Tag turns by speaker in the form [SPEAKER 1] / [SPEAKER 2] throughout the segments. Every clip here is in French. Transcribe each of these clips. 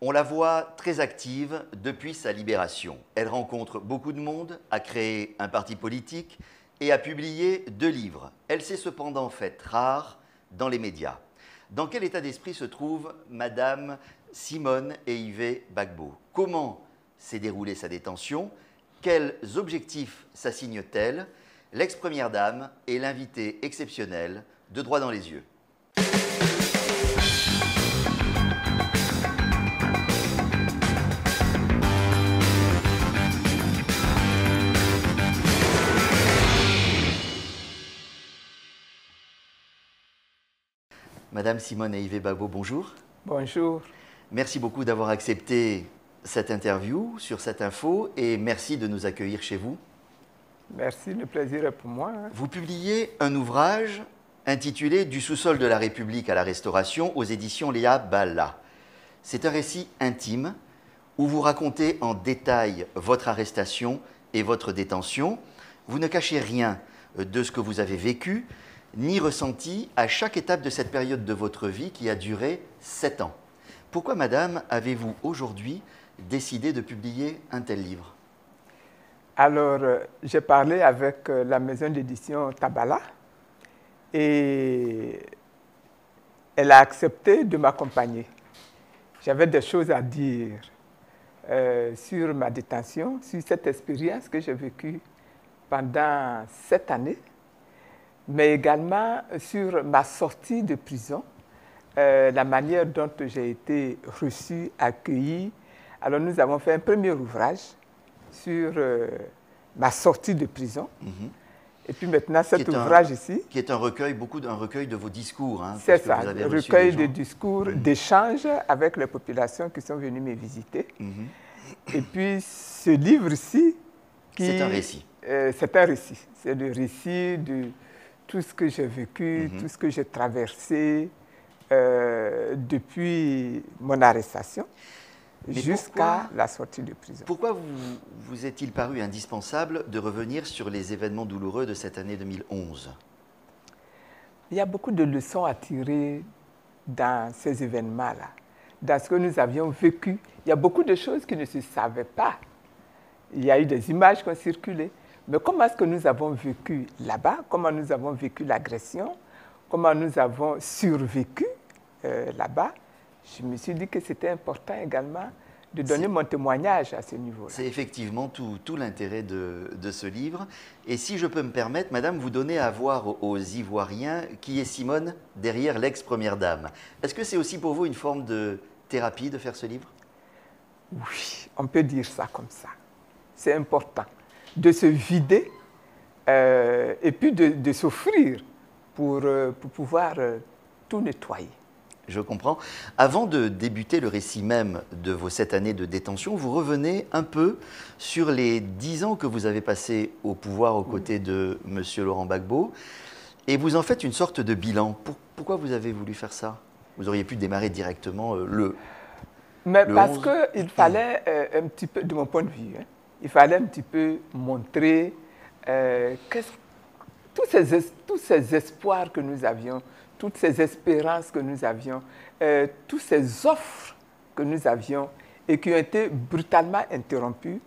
[SPEAKER 1] On la voit très active depuis sa libération. Elle rencontre beaucoup de monde, a créé un parti politique et a publié deux livres. Elle s'est cependant faite rare dans les médias. Dans quel état d'esprit se trouve Madame Simone Eivé Bagbo Comment s'est déroulée sa détention? Quels objectifs s'assigne-t-elle L'ex-première dame est l'invité exceptionnel de Droit dans les yeux. Madame Simone Yves Babo, bonjour.
[SPEAKER 2] Bonjour.
[SPEAKER 1] Merci beaucoup d'avoir accepté cette interview sur cette info et merci de nous accueillir chez vous.
[SPEAKER 2] Merci, le plaisir est pour moi. hein.
[SPEAKER 1] Vous publiez un ouvrage intitulé Du sous-sol de la République à la Restauration aux éditions Léa Balla. C'est un récit intime où vous racontez en détail votre arrestation et votre détention. Vous ne cachez rien de ce que vous avez vécu ni ressenti à chaque étape de cette période de votre vie qui a duré sept ans. Pourquoi, madame, avez-vous aujourd'hui décidé de publier un tel livre?
[SPEAKER 2] Alors, euh, j'ai parlé avec euh, la maison d'édition Tabala et elle a accepté de m'accompagner. J'avais des choses à dire euh, sur ma détention, sur cette expérience que j'ai vécue pendant sept années, mais également sur ma sortie de prison, euh, la manière dont j'ai été reçu, accueilli. Alors nous avons fait un premier ouvrage sur euh, ma sortie de prison. Et puis maintenant, cet
[SPEAKER 1] un-
[SPEAKER 2] ouvrage ici,
[SPEAKER 1] Qui est un recueil, beaucoup d'un recueil de vos discours. hein,
[SPEAKER 2] c'est ça,
[SPEAKER 1] reçu
[SPEAKER 2] recueil de discours, d'échanges avec les populations qui sont venues me visiter.
[SPEAKER 1] Mhm.
[SPEAKER 2] Et puis ce livre-ci, qui-
[SPEAKER 1] C'est un récit.
[SPEAKER 2] euh, c'est un récit. C'est le récit de tout ce que j'ai vécu,
[SPEAKER 1] Mhm.
[SPEAKER 2] tout ce que j'ai traversé euh, depuis mon arrestation jusqu'à la sortie de prison.
[SPEAKER 1] Pourquoi vous, vous est-il paru indispensable de revenir sur les événements douloureux de cette année 2011
[SPEAKER 2] Il y a beaucoup de leçons à tirer dans ces événements-là, dans ce que nous avions vécu. Il y a beaucoup de choses qui ne se savaient pas. Il y a eu des images qui ont circulé. Mais comment est-ce que nous avons vécu là-bas? Comment nous avons vécu l'agression? Comment nous avons survécu euh, là-bas? Je me suis dit que c'était important également de donner mon témoignage à ce niveau-là.
[SPEAKER 1] C'est effectivement tout, tout l'intérêt de, de ce livre. Et si je peux me permettre, Madame, vous donnez à voir aux, aux Ivoiriens qui est Simone derrière l'ex-première dame. Est-ce que c'est aussi pour vous une forme de thérapie de faire ce livre?
[SPEAKER 2] Oui, on peut dire ça comme ça. C'est important de se vider euh, et puis de, de s'offrir pour, euh, pour pouvoir euh, tout nettoyer.
[SPEAKER 1] Je comprends. Avant de débuter le récit même de vos sept années de détention, vous revenez un peu sur les dix ans que vous avez passés au pouvoir aux côtés de M. Laurent Gbagbo, et vous en faites une sorte de bilan. Pour- pourquoi vous avez voulu faire ça? Vous auriez pu démarrer directement le...
[SPEAKER 2] Mais
[SPEAKER 1] Le
[SPEAKER 2] parce
[SPEAKER 1] 11.
[SPEAKER 2] qu'il fallait euh, un petit peu, de mon point de vue, hein, il fallait un petit peu montrer euh, tous, ces, es- tous ces espoirs que nous avions, toutes ces espérances que nous avions, euh, toutes ces offres que nous avions et qui ont été brutalement interrompues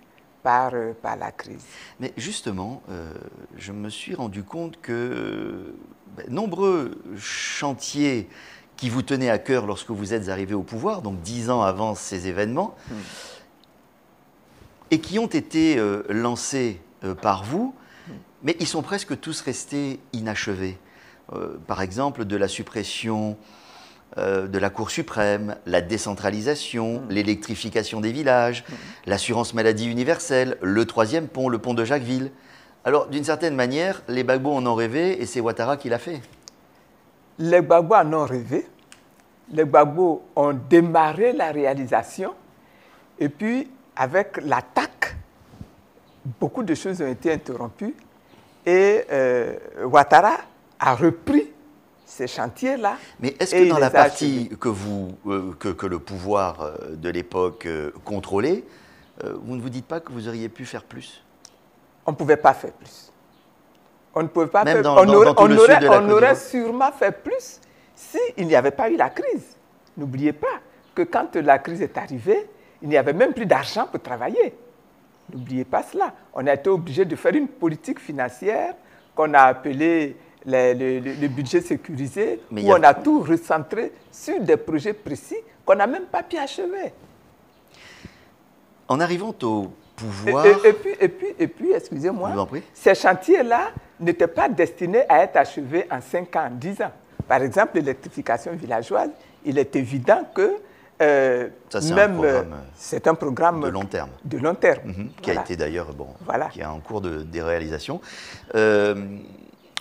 [SPEAKER 2] par, euh, par la crise.
[SPEAKER 1] Mais justement, euh, je me suis rendu compte que ben, nombreux chantiers qui vous tenaient à cœur lorsque vous êtes arrivé au pouvoir, donc dix ans avant ces événements, et qui ont été euh, lancés euh, par vous, mais ils sont presque tous restés inachevés. Euh, par exemple, de la suppression de la Cour suprême, la décentralisation, l'électrification des villages, l'assurance maladie universelle, le troisième pont, le pont de Jacquesville. Alors, d'une certaine manière, les Bagbo en ont rêvé et c'est Ouattara qui l'a fait.
[SPEAKER 2] Les Gbagbo en ont rêvé. Les Gbagbo ont démarré la réalisation. Et puis, avec l'attaque, beaucoup de choses ont été interrompues. Et euh, Ouattara a repris ces chantiers-là.
[SPEAKER 1] Mais est-ce que dans la partie que, vous, euh, que, que le pouvoir euh, de l'époque euh, contrôlait, vous ne vous dites pas que vous auriez pu faire plus?
[SPEAKER 2] On ne pouvait pas faire plus. On ne pouvait pas
[SPEAKER 1] Même
[SPEAKER 2] faire
[SPEAKER 1] dans-
[SPEAKER 2] on
[SPEAKER 1] dans-
[SPEAKER 2] aurait,
[SPEAKER 1] dans tout
[SPEAKER 2] on
[SPEAKER 1] le
[SPEAKER 2] aurait-
[SPEAKER 1] sud de la
[SPEAKER 2] on
[SPEAKER 1] Côte
[SPEAKER 2] aurait
[SPEAKER 1] d'Ivoire.
[SPEAKER 2] sûrement fait plus s'il n'y avait pas eu la crise. N'oubliez pas, que quand la crise est arrivée, il n'y avait même plus d'argent pour travailler. N'oubliez pas cela. On a été obligé de faire une politique financière qu'on a appelée le, budget sécurisé, où on a tout recentré sur des projets précis qu'on n'a même pas pu achever.
[SPEAKER 1] En arrivant au pouvoir...
[SPEAKER 2] Et, puis, et puis, et puis excusez-moi, ces chantiers-là n'étaient pas destinés à être achevés en 5 ans, 10 ans. Par exemple, l'électrification villageoise, il est évident que
[SPEAKER 1] euh, même euh,
[SPEAKER 2] c'est un programme
[SPEAKER 1] de long terme,
[SPEAKER 2] de long terme,
[SPEAKER 1] mhm, qui a été d'ailleurs bon, qui est en cours de, des réalisations. Euh,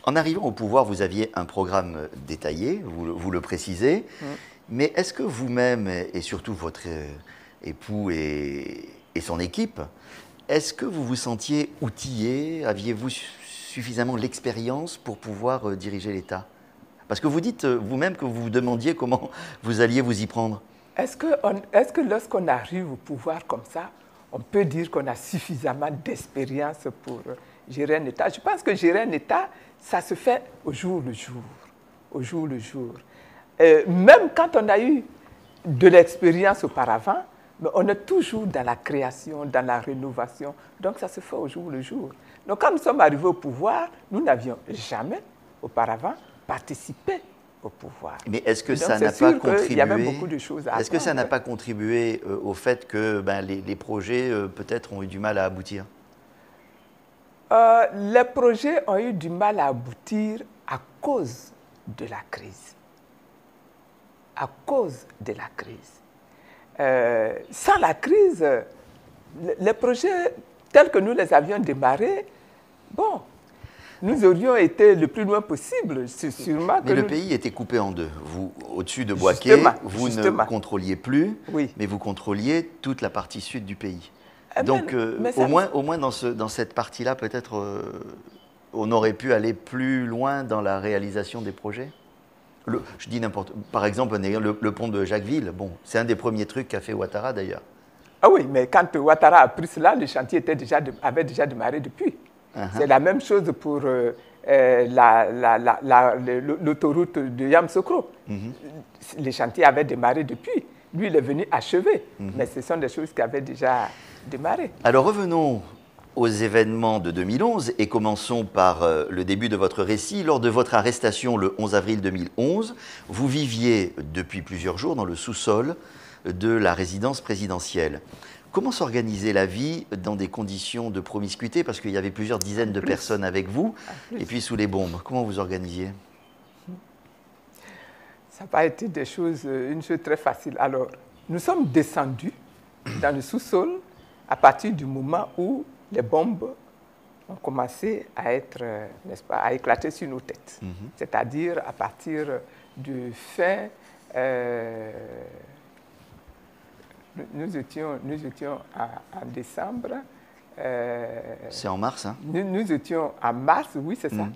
[SPEAKER 1] en arrivant au pouvoir, vous aviez un programme détaillé, vous, le précisez, mm. mais est-ce que vous-même et surtout votre époux et, et son équipe, est-ce que vous vous sentiez outillé? Aviez-vous suffisamment l'expérience pour pouvoir diriger l'État? Parce que vous dites vous-même que vous vous demandiez comment vous alliez vous y prendre.
[SPEAKER 2] Est-ce que, lorsqu'on arrive au pouvoir comme ça, on peut dire qu'on a suffisamment d'expérience pour gérer un État? Je pense que gérer un État, ça se fait au jour le jour. Au jour le jour. même quand on a eu de l'expérience auparavant, mais on est toujours dans la création, dans la rénovation. Donc ça se fait au jour le jour. Donc quand nous sommes arrivés au pouvoir, nous n'avions jamais auparavant participé au pouvoir.
[SPEAKER 1] Mais est-ce que, ça n'a pas contribué Est-ce que ça n'a pas contribué au fait que ben, les, projets euh, peut-être ont eu du mal à aboutir?
[SPEAKER 2] Euh, Les projets ont eu du mal à aboutir à cause de la crise. À cause de la crise. Euh, sans la crise, les projets tels que nous les avions démarrés, bon, nous aurions été le plus loin possible. C'est sûrement
[SPEAKER 1] mais le pays était coupé en deux. Vous, au-dessus de Boaké, vous ne contrôliez plus, mais vous contrôliez toute la partie sud du pays. Eh ben, Donc, euh, au, moins, au moins dans, ce, dans cette partie-là, peut-être, euh, on aurait pu aller plus loin dans la réalisation des projets je dis n'importe. Par exemple, le, le, pont de Jacquesville, bon, c'est un des premiers trucs qu'a fait Ouattara d'ailleurs.
[SPEAKER 2] Ah oui, mais quand Ouattara a pris cela, le chantier était déjà avait déjà démarré depuis. Uh-huh. C'est la même chose pour euh, euh, l'autoroute de Yamsokro. Uh-huh. Les chantiers avaient démarré depuis. Lui, il est venu achever, uh-huh. mais ce sont des choses qui avaient déjà démarré.
[SPEAKER 1] Alors revenons aux événements de 2011 et commençons par euh, le début de votre récit. Lors de votre arrestation le 11 avril 2011, vous viviez depuis plusieurs jours dans le sous-sol de la résidence présidentielle. Comment s'organiser la vie dans des conditions de promiscuité? Parce qu'il y avait plusieurs dizaines de personnes avec vous, et puis sous les bombes. Comment vous organisiez?
[SPEAKER 2] Ça n'a pas été des choses, euh, une chose très facile. Alors, nous sommes descendus dans le sous-sol à partir du moment où les bombes ont commencé à être, euh, n'est-ce pas, à éclater sur nos têtes. Mhm. C'est-à-dire à partir du fin euh, nous étions, nous étions en, décembre.
[SPEAKER 1] Euh, c'est en mars, hein?
[SPEAKER 2] nous, étions en mars, oui, c'est ça. Mm.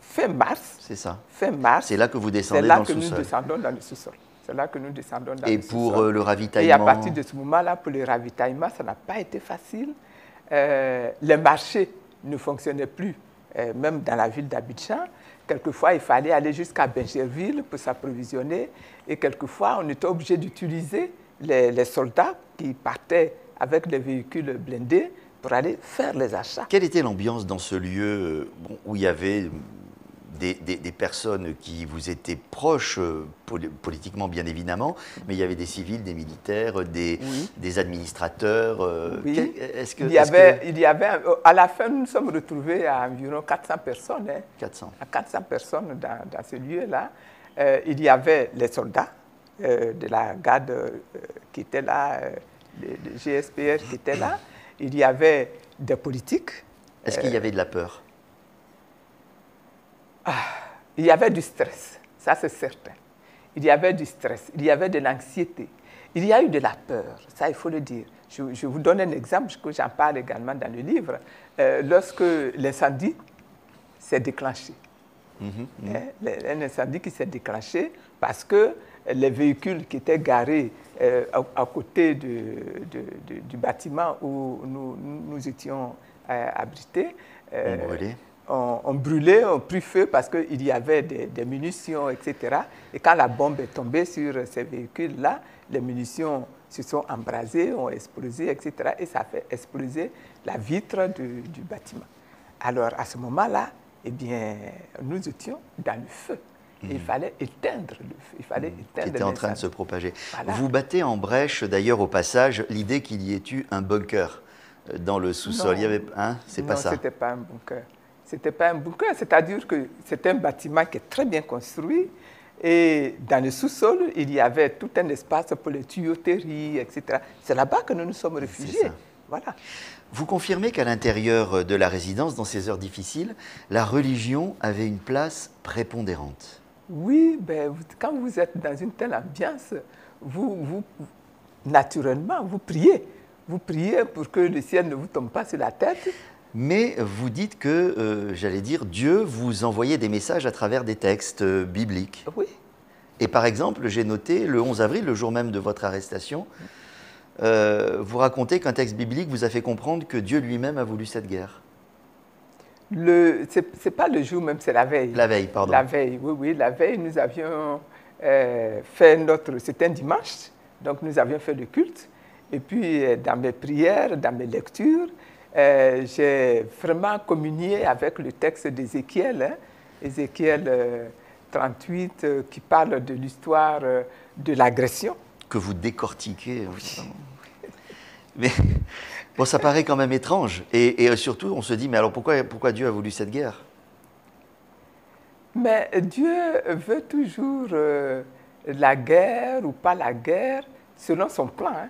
[SPEAKER 2] Fin, mars.
[SPEAKER 1] C'est ça.
[SPEAKER 2] Fin mars.
[SPEAKER 1] C'est là que vous descendez dans le sous-sol.
[SPEAKER 2] C'est là que nous descendons dans le sous-sol. C'est là que nous descendons dans
[SPEAKER 1] Et
[SPEAKER 2] le
[SPEAKER 1] pour euh, le ravitaillement
[SPEAKER 2] Et à partir de ce moment-là, pour le ravitaillement, ça n'a pas été facile. Euh, les marchés ne fonctionnaient plus, même dans la ville d'Abidjan. Quelquefois, il fallait aller jusqu'à Benjerville pour s'approvisionner. Et quelquefois, on était obligé d'utiliser les, soldats qui partaient avec les véhicules blindés pour aller faire les achats.
[SPEAKER 1] Quelle était l'ambiance dans ce lieu euh, où il y avait des, personnes qui vous étaient proches, euh, politiquement bien évidemment, mais il y avait des civils, des militaires, des, des administrateurs.
[SPEAKER 2] Euh, est-ce que, il, y avait, il y avait, à la fin, nous nous sommes retrouvés à environ 400 personnes.
[SPEAKER 1] 400.
[SPEAKER 2] Hein. À 400 personnes dans, dans ce lieu-là. il y avait les soldats, euh, de la garde euh, qui était là, le, euh, GSPR qui était là. Il y avait des politiques.
[SPEAKER 1] Est-ce qu'il y avait de la peur?
[SPEAKER 2] Ah, Il y avait du stress, ça c'est certain. Il y avait du stress, il y avait de l'anxiété, il y a eu de la peur, ça il faut le dire. Je, vous donne un exemple que j'en parle également dans le livre. lorsque l'incendie s'est déclenché. Hein, un incendie qui s'est déclenché parce que les véhicules qui étaient garés euh, à, côté du bâtiment où nous, nous étions euh, abrités
[SPEAKER 1] euh,
[SPEAKER 2] on, brûlait, on prit feu parce qu'il y avait des, munitions, etc. Et quand la bombe est tombée sur ces véhicules-là, les munitions se sont embrasées, ont explosé, etc. Et ça a fait exploser la vitre du, bâtiment. Alors à ce moment-là, eh bien, nous étions dans le feu. Il mhm. fallait éteindre le feu. Il fallait
[SPEAKER 1] mhm. éteindre Qui était en train de se propager. Vous battez en brèche, d'ailleurs, au passage, l'idée qu'il y ait eu un bunker euh, dans le sous-sol. Il y avait, hein, c'est pas ça.
[SPEAKER 2] Non, c'était pas un bunker. C'était pas un bunker, c'est-à-dire que c'est un bâtiment qui est très bien construit. Et dans le sous-sol, il y avait tout un espace pour les tuyauteries, etc. C'est là-bas que nous nous sommes réfugiés. Voilà.
[SPEAKER 1] Vous confirmez qu'à l'intérieur de la résidence, dans ces heures difficiles, la religion avait une place prépondérante
[SPEAKER 2] Oui, ben, quand vous êtes dans une telle ambiance, vous, vous, naturellement, vous priez. Vous priez pour que le ciel ne vous tombe pas sur la tête
[SPEAKER 1] mais vous dites que, euh, j'allais dire, Dieu vous envoyait des messages à travers des textes euh, bibliques.
[SPEAKER 2] Oui.
[SPEAKER 1] Et par exemple, j'ai noté le 11 avril, le jour même de votre arrestation, euh, vous racontez qu'un texte biblique vous a fait comprendre que Dieu lui-même a voulu cette guerre.
[SPEAKER 2] Ce n'est pas le jour même, c'est la veille.
[SPEAKER 1] La veille, pardon.
[SPEAKER 2] La veille, oui, oui. La veille, nous avions fait notre. C'était un dimanche, donc nous avions fait le culte. Et puis, dans mes prières, dans mes lectures, euh, j'ai vraiment communié avec le texte d'Ézéchiel, hein, Ézéchiel 38, euh, euh, qui parle de l'histoire de l'agression.
[SPEAKER 1] Que vous décortiquez. Oui. Mais bon, ça paraît quand même étrange. Et, surtout, on se dit, mais alors pourquoi, Dieu a voulu cette guerre?
[SPEAKER 2] Mais Dieu veut toujours la guerre ou pas la guerre selon son plan. Hein.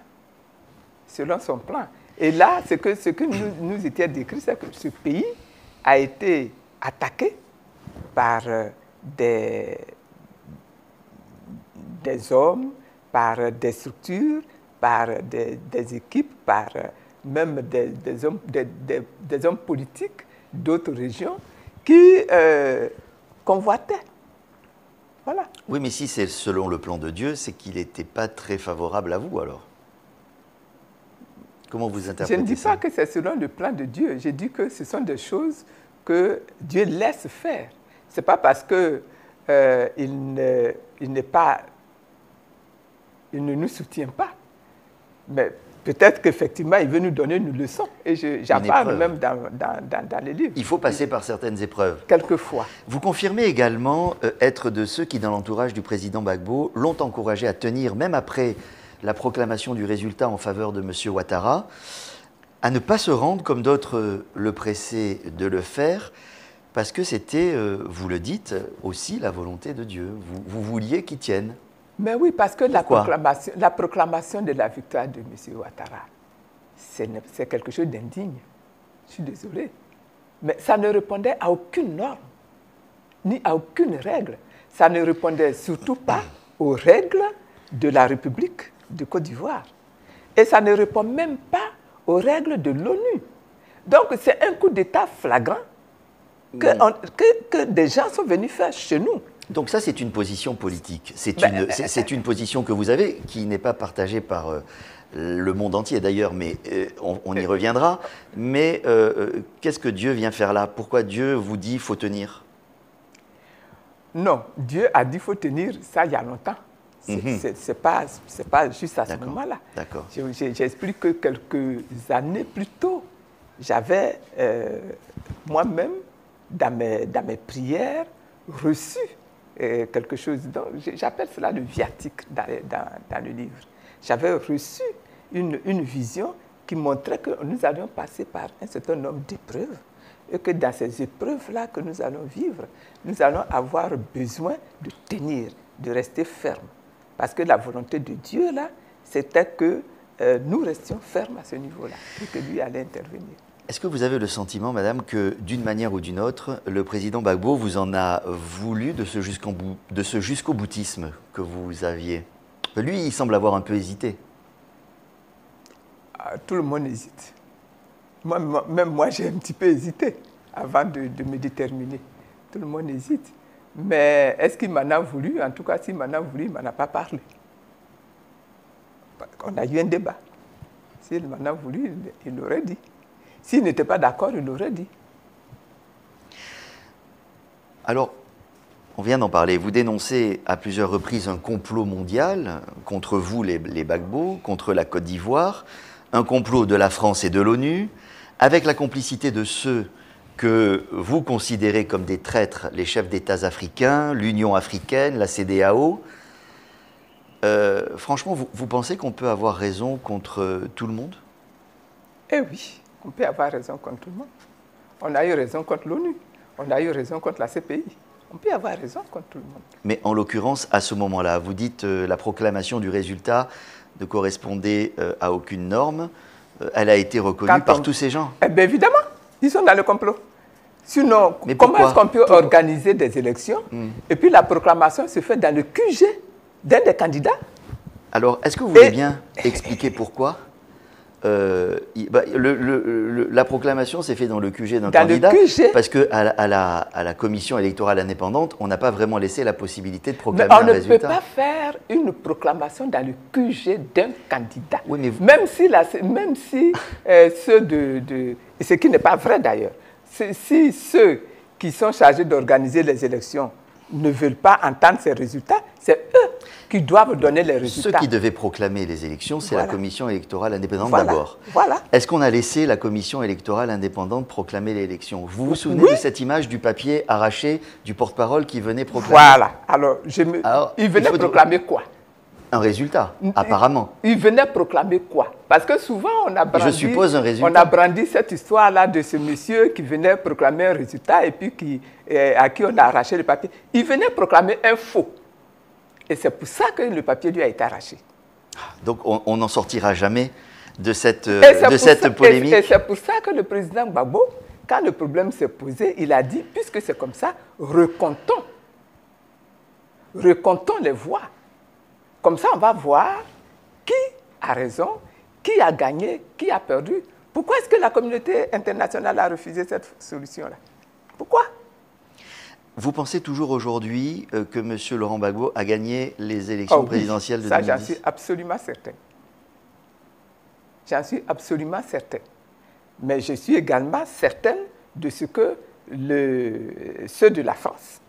[SPEAKER 2] Selon son plan. Et là, ce que, nous, nous était décrit, c'est que ce pays a été attaqué par euh, des, hommes, par des structures, par des, équipes, par euh, même des, des hommes, des, hommes, politiques d'autres régions qui euh, convoitaient. Voilà.
[SPEAKER 1] Oui, mais si c'est selon le plan de Dieu, c'est qu'il n'était pas très favorable à vous alors. Comment vous interprétez
[SPEAKER 2] Je ne dis pas que c'est selon le plan de Dieu. Je dis que ce sont des choses que Dieu laisse faire. Ce n'est pas parce qu'il euh, n'est pas, il ne nous soutient pas. Mais peut-être qu'effectivement, il veut nous donner une leçon. Et j'en parle même dans, dans, dans, les livres.
[SPEAKER 1] Il faut passer par certaines épreuves.
[SPEAKER 2] Quelquefois.
[SPEAKER 1] Vous confirmez également euh, être de ceux qui, dans l'entourage du président Gbagbo, l'ont encouragé à tenir, même après la proclamation du résultat en faveur de M. Ouattara, à ne pas se rendre comme d'autres le pressaient de le faire, parce que c'était, euh, vous le dites, aussi la volonté de Dieu. Vous, vouliez qu'il tienne.
[SPEAKER 2] Mais oui, parce que la proclamation, la proclamation, de la victoire de M. Ouattara, c'est quelque chose d'indigne. Je suis désolé. Mais ça ne répondait à aucune norme, ni à aucune règle. Ça ne répondait surtout pas aux règles de la République de Côte d'Ivoire. Et ça ne répond même pas aux règles de l'ONU. Donc c'est un coup d'État flagrant que, que, des gens sont venus faire chez nous.
[SPEAKER 1] Donc ça, c'est une position politique. C'est ben, une, euh, euh, une, position que vous avez qui n'est pas partagée par euh, le monde entier d'ailleurs, mais on, y reviendra. Mais qu'est-ce que Dieu vient faire là? Pourquoi Dieu vous dit faut tenir?
[SPEAKER 2] Non, Dieu a dit faut tenir ça il y a longtemps. Ce n'est mhm. pas, pas juste à ce moment-là. J'explique que quelques années plus tôt, j'avais euh, moi-même, dans mes, dans mes prières, reçu euh, quelque chose. J'appelle cela le viatique dans, le livre. J'avais reçu une, une vision qui montrait que nous allions passer par un certain nombre d'épreuves et que dans ces épreuves-là que nous allons vivre, nous allons avoir besoin de tenir, de rester ferme. Parce que la volonté de Dieu, là, c'était que euh, nous restions fermes à ce niveau-là et que lui allait intervenir.
[SPEAKER 1] Est-ce que vous avez le sentiment, madame, que d'une manière ou d'une autre, le président Gbagbo vous en a voulu de ce jusqu'au boutisme que vous aviez? Lui, il semble avoir un peu hésité.
[SPEAKER 2] Ah, tout le monde hésite. Moi, même moi, j'ai un petit peu hésité avant de, de me déterminer. Tout le monde hésite. Mais est-ce qu'il m'en a voulu? En tout cas, s'il m'en a voulu, il ne m'en a pas parlé. On a eu un débat. S'il m'en a voulu, il l'aurait dit. S'il n'était pas d'accord, il l'aurait dit.
[SPEAKER 1] Alors, on vient d'en parler. Vous dénoncez à plusieurs reprises un complot mondial contre vous, les, les Bagbo, contre la Côte d'Ivoire, un complot de la France et de l'ONU, avec la complicité de ceux que vous considérez comme des traîtres, les chefs d'États africains, l'Union africaine, la CDAO. Euh, franchement, vous, vous pensez qu'on peut avoir raison contre tout le monde?
[SPEAKER 2] Eh oui, on peut avoir raison contre tout le monde. On a eu raison contre l'ONU, on a eu raison contre la CPI. On peut avoir raison contre tout le monde.
[SPEAKER 1] Mais en l'occurrence, à ce moment-là, vous dites euh, la proclamation du résultat ne correspondait euh, à aucune norme. Euh, elle a été reconnue par tous ces gens.
[SPEAKER 2] Eh bien évidemment, ils sont dans le complot. Sinon,
[SPEAKER 1] Mais
[SPEAKER 2] comment est-ce qu'on peut organiser des élections et puis la proclamation se fait dans le QG d'un des candidats?
[SPEAKER 1] Alors, est-ce que vous voulez
[SPEAKER 2] Et-
[SPEAKER 1] bien expliquer pourquoi? Euh, bah, le- le- le- La proclamation s'est faite dans le QG d'un candidat
[SPEAKER 2] QG.
[SPEAKER 1] parce la, à la, à la commission électorale indépendante, on n'a pas vraiment laissé la possibilité de
[SPEAKER 2] Mais
[SPEAKER 1] proclamer
[SPEAKER 2] on
[SPEAKER 1] un
[SPEAKER 2] ne peut pas faire une proclamation dans le QG d'un candidat.
[SPEAKER 1] Oui, mais vous-
[SPEAKER 2] Même si, la- même si euh, ceux de, ce qui n'est pas vrai d'ailleurs, si ceux qui sont chargés d'organiser les élections ne veulent pas entendre ces résultats, c'est eux qui doivent donner les
[SPEAKER 1] Ceux
[SPEAKER 2] résultats.
[SPEAKER 1] qui devaient proclamer les élections, c'est la commission électorale indépendante
[SPEAKER 2] Voilà.
[SPEAKER 1] d'abord.
[SPEAKER 2] Voilà.
[SPEAKER 1] Est-ce qu'on a laissé la commission électorale indépendante proclamer l'élection Vous vous souvenez
[SPEAKER 2] Oui.
[SPEAKER 1] de cette image du papier arraché du porte-parole qui venait proclamer?
[SPEAKER 2] Voilà. Alors, je me...
[SPEAKER 1] Alors, il
[SPEAKER 2] venaient
[SPEAKER 1] faut-
[SPEAKER 2] proclamer quoi?
[SPEAKER 1] Un résultat, apparemment
[SPEAKER 2] Ils venaient proclamer quoi? Parce que souvent, on a brandi,
[SPEAKER 1] suppose un résultat.
[SPEAKER 2] On a brandi cette histoire-là de ce monsieur qui venait proclamer un résultat et puis qui, euh, à qui on a arraché le papier. Il venait proclamer un faux. Et c'est pour ça que le papier lui a été arraché.
[SPEAKER 1] Donc on n'en sortira jamais de cette, euh, de cette
[SPEAKER 2] ça- et-
[SPEAKER 1] polémique.
[SPEAKER 2] Et, c'est pour ça que le président Gbagbo, quand le problème s'est posé, il a dit, puisque c'est comme ça, recomptons. Recomptons les voix. Comme ça, on va voir qui a raison, qui a gagné, qui a perdu. Pourquoi est-ce que la communauté internationale a refusé cette solution-là? Pourquoi?
[SPEAKER 1] Vous pensez toujours aujourd'hui euh, que M. Laurent Gbagbo a gagné les élections
[SPEAKER 2] Oh oui,
[SPEAKER 1] présidentielles de
[SPEAKER 2] Ça, j'en
[SPEAKER 1] 2010
[SPEAKER 2] suis absolument certain. J'en suis absolument certain. Mais je suis également certaine de ce que le- ceux de la France,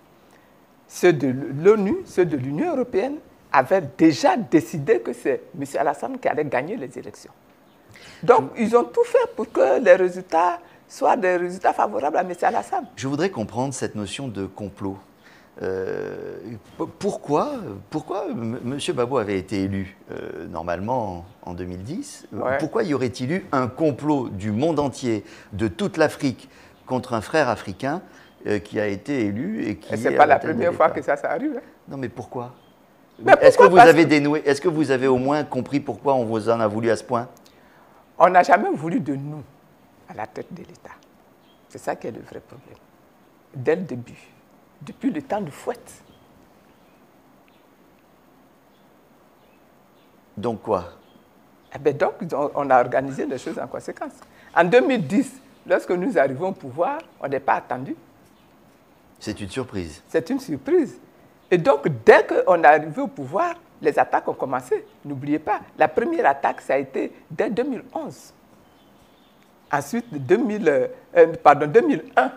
[SPEAKER 2] ceux de l'ONU, ceux de l'Union européenne avaient déjà décidé que c'est M. Alassane qui allait gagner les élections. Donc, ils ont tout fait pour que les résultats soient des résultats favorables à M. Alassane.
[SPEAKER 1] Je voudrais comprendre cette notion de complot. Euh, pourquoi, pourquoi M. Gbagbo avait été élu euh, normalement en, en 2010
[SPEAKER 2] Ouais.
[SPEAKER 1] Pourquoi y aurait-il eu un complot du monde entier, de toute l'Afrique, contre un frère africain euh, qui a été élu et qui
[SPEAKER 2] Et ce n'est
[SPEAKER 1] est
[SPEAKER 2] pas la première fois que ça, ça arrive. hein.
[SPEAKER 1] Non, mais pourquoi? Est-ce que vous avez dénoué Est-ce que vous avez au moins compris pourquoi on vous en a voulu à ce point?
[SPEAKER 2] On n'a jamais voulu de nous à la tête de l'État. C'est ça qui est le vrai problème. Dès le début, depuis le temps de fouette.
[SPEAKER 1] Donc quoi?
[SPEAKER 2] Eh ben donc, on, on a organisé les choses en conséquence. En 2010, lorsque nous arrivons au pouvoir, on n'est pas attendu.
[SPEAKER 1] C'est une surprise.
[SPEAKER 2] C'est une surprise. Et donc, dès qu'on est arrivé au pouvoir, les attaques ont commencé. N'oubliez pas, la première attaque, ça a été dès 2011. Ensuite, 2000, euh, pardon, 2001.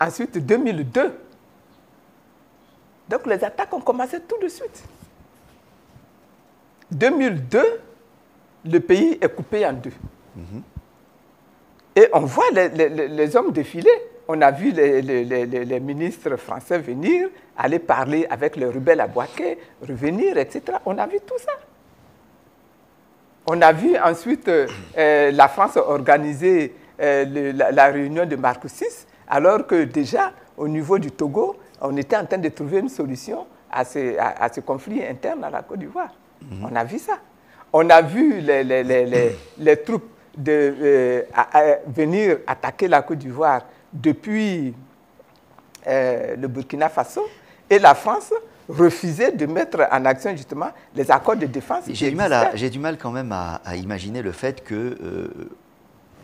[SPEAKER 2] Ensuite, 2002. Donc, les attaques ont commencé tout de suite. 2002, le pays est coupé en deux. Et on voit les- les hommes défiler. On a vu les, les- les- les- les ministres français venir, aller parler avec les rebelles à Boaké, revenir, etc. On a vu tout ça. On a vu ensuite euh, euh, la France organiser euh, le- la, la réunion de Marc VI, alors que déjà, au niveau du Togo, on était en train de trouver une solution à ce, à- à ce conflit interne à la Côte d'Ivoire. On a vu ça. On a vu les, les- les- les- les troupes de, euh, à- à venir attaquer la Côte d'Ivoire depuis euh, le Burkina Faso et la France refusait de mettre en action justement les accords de défense.
[SPEAKER 1] J'ai du, mal à- du mal quand même à, à imaginer le fait que euh,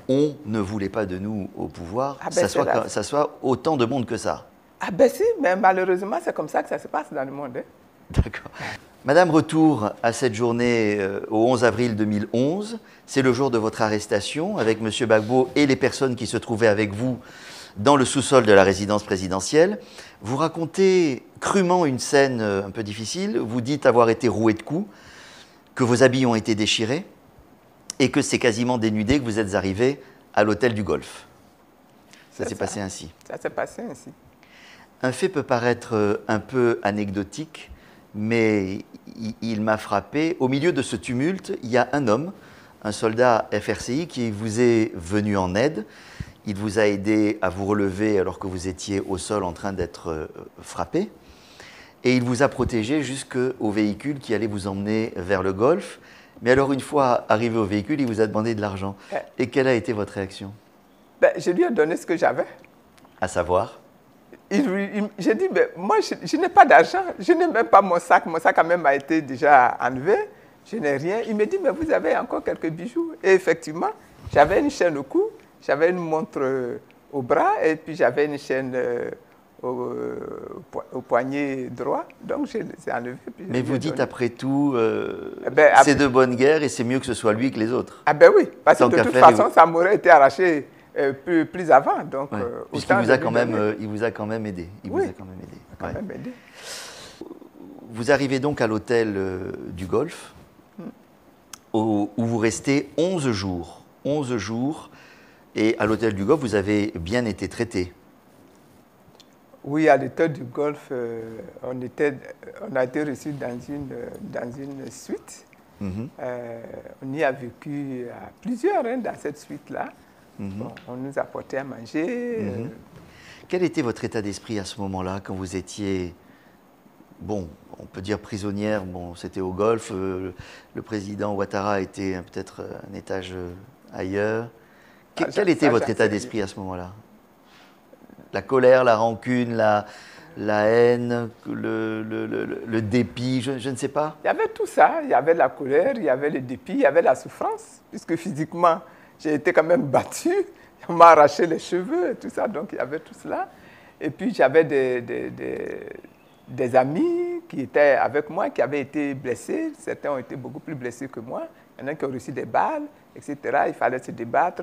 [SPEAKER 1] on ne voulait pas de nous au pouvoir,
[SPEAKER 2] Ah ben,
[SPEAKER 1] ça, soit, ça soit autant de monde que ça.
[SPEAKER 2] Ah ben si, mais malheureusement, c'est comme ça que ça se passe dans le monde. hein.
[SPEAKER 1] D'accord. Madame, retour à cette journée euh, au 11 avril 2011. C'est le jour de votre arrestation avec M. Bagbo et les personnes qui se trouvaient avec vous dans le sous-sol de la résidence présidentielle. Vous racontez crûment une scène euh, un peu difficile. Vous dites avoir été roué de coups, que vos habits ont été déchirés et que c'est quasiment dénudé que vous êtes arrivé à l'hôtel du Golfe. Ça s'est passé ainsi.
[SPEAKER 2] Ça s'est passé ainsi.
[SPEAKER 1] Un fait peut paraître euh, un peu anecdotique, mais il, il m'a frappé. Au milieu de ce tumulte, il y a un homme, un soldat FRCI, qui vous est venu en aide. Il vous a aidé à vous relever alors que vous étiez au sol en train d'être euh, frappé. Et il vous a protégé jusqu'au véhicule qui allait vous emmener vers le golfe. Mais alors, une fois arrivé au véhicule, il vous a demandé de l'argent. Et quelle a été votre réaction?
[SPEAKER 2] Ben, je lui ai donné ce que j'avais.
[SPEAKER 1] À savoir?
[SPEAKER 2] J'ai dit, mais moi, je, je n'ai pas d'argent. Je n'ai même pas mon sac. Mon sac a même a été déjà enlevé. Je n'ai rien. Il me dit, mais vous avez encore quelques bijoux. Et effectivement, j'avais une chaîne au cou, j'avais une montre euh, au bras, et puis j'avais une chaîne euh, au, euh, au po- au poignet droit. Donc, je les ai enlevés.
[SPEAKER 1] Mais vous dites
[SPEAKER 2] donné.
[SPEAKER 1] après tout, euh,
[SPEAKER 2] Eh ben,
[SPEAKER 1] c'est de bonne guerre et c'est mieux que ce soit lui que les autres.
[SPEAKER 2] Ah ben oui, parce que de toute
[SPEAKER 1] il
[SPEAKER 2] façon,
[SPEAKER 1] vous-
[SPEAKER 2] ça m'aurait été arraché euh, plus, plus avant. Donc,
[SPEAKER 1] Ouais.
[SPEAKER 2] euh, autant
[SPEAKER 1] vous, a quand même, euh, il vous a quand même aidé. Il
[SPEAKER 2] Oui.
[SPEAKER 1] vous a quand même aidé.
[SPEAKER 2] Quand
[SPEAKER 1] Ouais.
[SPEAKER 2] même aidé.
[SPEAKER 1] Vous arrivez donc à l'hôtel du Golfe, au- où vous restez 11 jours. 11 jours. Et à l'hôtel du Golfe, vous avez bien été traité.
[SPEAKER 2] Oui, à l'état du Golfe, euh, on, était, on a été reçus dans une, euh, dans une suite.
[SPEAKER 1] Mhm,
[SPEAKER 2] Euh, on y a vécu à plusieurs hein, dans cette suite-là.
[SPEAKER 1] mhm.
[SPEAKER 2] Bon, on nous apportait à manger. euh,
[SPEAKER 1] Mhm. Quel était votre état d'esprit à ce moment-là, quand vous étiez, bon, on peut dire prisonnière, bon, c'était au Golfe, euh, le président Ouattara était euh, peut-être euh, un étage euh, ailleurs. Que-
[SPEAKER 2] Ah,
[SPEAKER 1] quel était
[SPEAKER 2] ça,
[SPEAKER 1] votre état d'esprit à ce moment-là? La colère, la rancune, la, la haine, le, le- le- le dépit, je, je ne sais pas.
[SPEAKER 2] Il y avait tout ça. Il y avait la colère, il y avait le dépit, il y avait la souffrance, puisque physiquement, j'ai été quand même battue. On m'a arraché les cheveux et tout ça, donc il y avait tout cela. Et puis j'avais des, des- des- des amis qui étaient avec moi, qui avaient été blessés. Certains ont été beaucoup plus blessés que moi. Il y en a qui ont reçu des balles, etc. Il fallait se débattre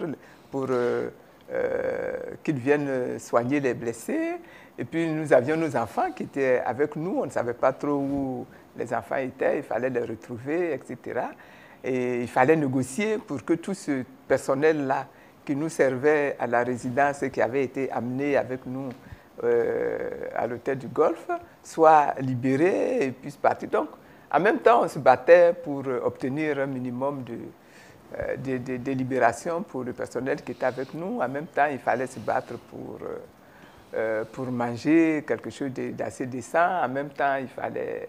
[SPEAKER 2] pour euh, euh, qu'ils viennent soigner les blessés. Et puis nous avions nos enfants qui étaient avec nous. On ne savait pas trop où les enfants étaient. Il fallait les retrouver, etc. Et il fallait négocier pour que tout ce personnel-là qui nous servait à la résidence et qui avait été amené avec nous euh, à l'hôtel du Golfe soit libéré et puisse partir. Donc, en même temps, on se battait pour obtenir un minimum de, euh, de, de- de libération pour le personnel qui était avec nous. En même temps, il fallait se battre pour, euh, euh, pour manger quelque chose d'assez décent. En même temps, il fallait,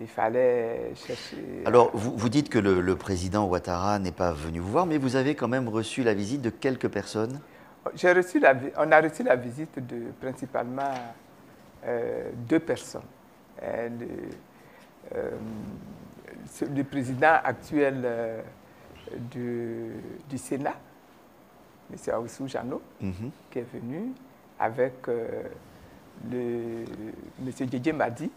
[SPEAKER 2] il fallait chercher.
[SPEAKER 1] Alors, vous, vous dites que le, le président Ouattara n'est pas venu vous voir, mais vous avez quand même reçu la visite de quelques personnes.
[SPEAKER 2] Reçu la, on a reçu la visite de principalement euh, deux personnes. Le, euh, président actuel du, du Sénat, M. Aoussou Jano,
[SPEAKER 1] Mhm.
[SPEAKER 2] qui est venu avec euh, le, M. Didier Madi,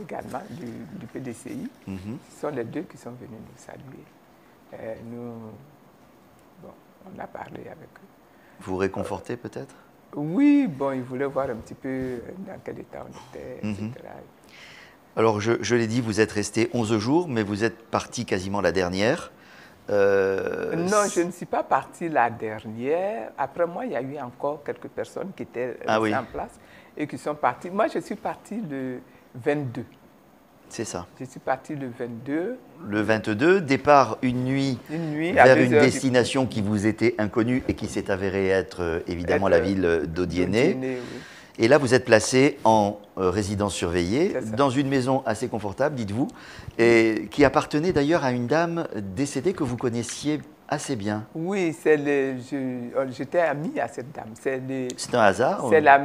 [SPEAKER 2] également du, du PDCI.
[SPEAKER 1] Mhm.
[SPEAKER 2] Ce sont les deux qui sont venus nous saluer. Euh, nous, bon, on a parlé avec eux.
[SPEAKER 1] Vous réconfortez peut-être?
[SPEAKER 2] Oui, bon, ils voulaient voir un petit peu euh, dans quel état on était,
[SPEAKER 1] Mhm.
[SPEAKER 2] etc.
[SPEAKER 1] Alors, je, je l'ai dit, vous êtes resté 11 jours, mais vous êtes parti quasiment la dernière. Euh,
[SPEAKER 2] Non, je ne suis pas partie la dernière. Après moi, il y a eu encore quelques personnes qui étaient
[SPEAKER 1] Ah oui.
[SPEAKER 2] en place et qui sont parties. Moi, je suis partie le 22.
[SPEAKER 1] C'est ça.
[SPEAKER 2] Je suis partie le 22,
[SPEAKER 1] Le 22, départ une nuit
[SPEAKER 2] une nuit à
[SPEAKER 1] vers
[SPEAKER 2] 2
[SPEAKER 1] une
[SPEAKER 2] du-
[SPEAKER 1] destination qui vous était inconnue et qui s'est avérée être euh, évidemment
[SPEAKER 2] Être,
[SPEAKER 1] la
[SPEAKER 2] euh,
[SPEAKER 1] ville
[SPEAKER 2] oui.
[SPEAKER 1] Et là, vous êtes placé en euh, résidence surveillée, dans une maison assez confortable, dites-vous, et qui appartenait d'ailleurs à une dame décédée que vous connaissiez assez bien.
[SPEAKER 2] Oui, oh, j'étais amie à cette dame. C'est
[SPEAKER 1] un hasard ou-
[SPEAKER 2] la,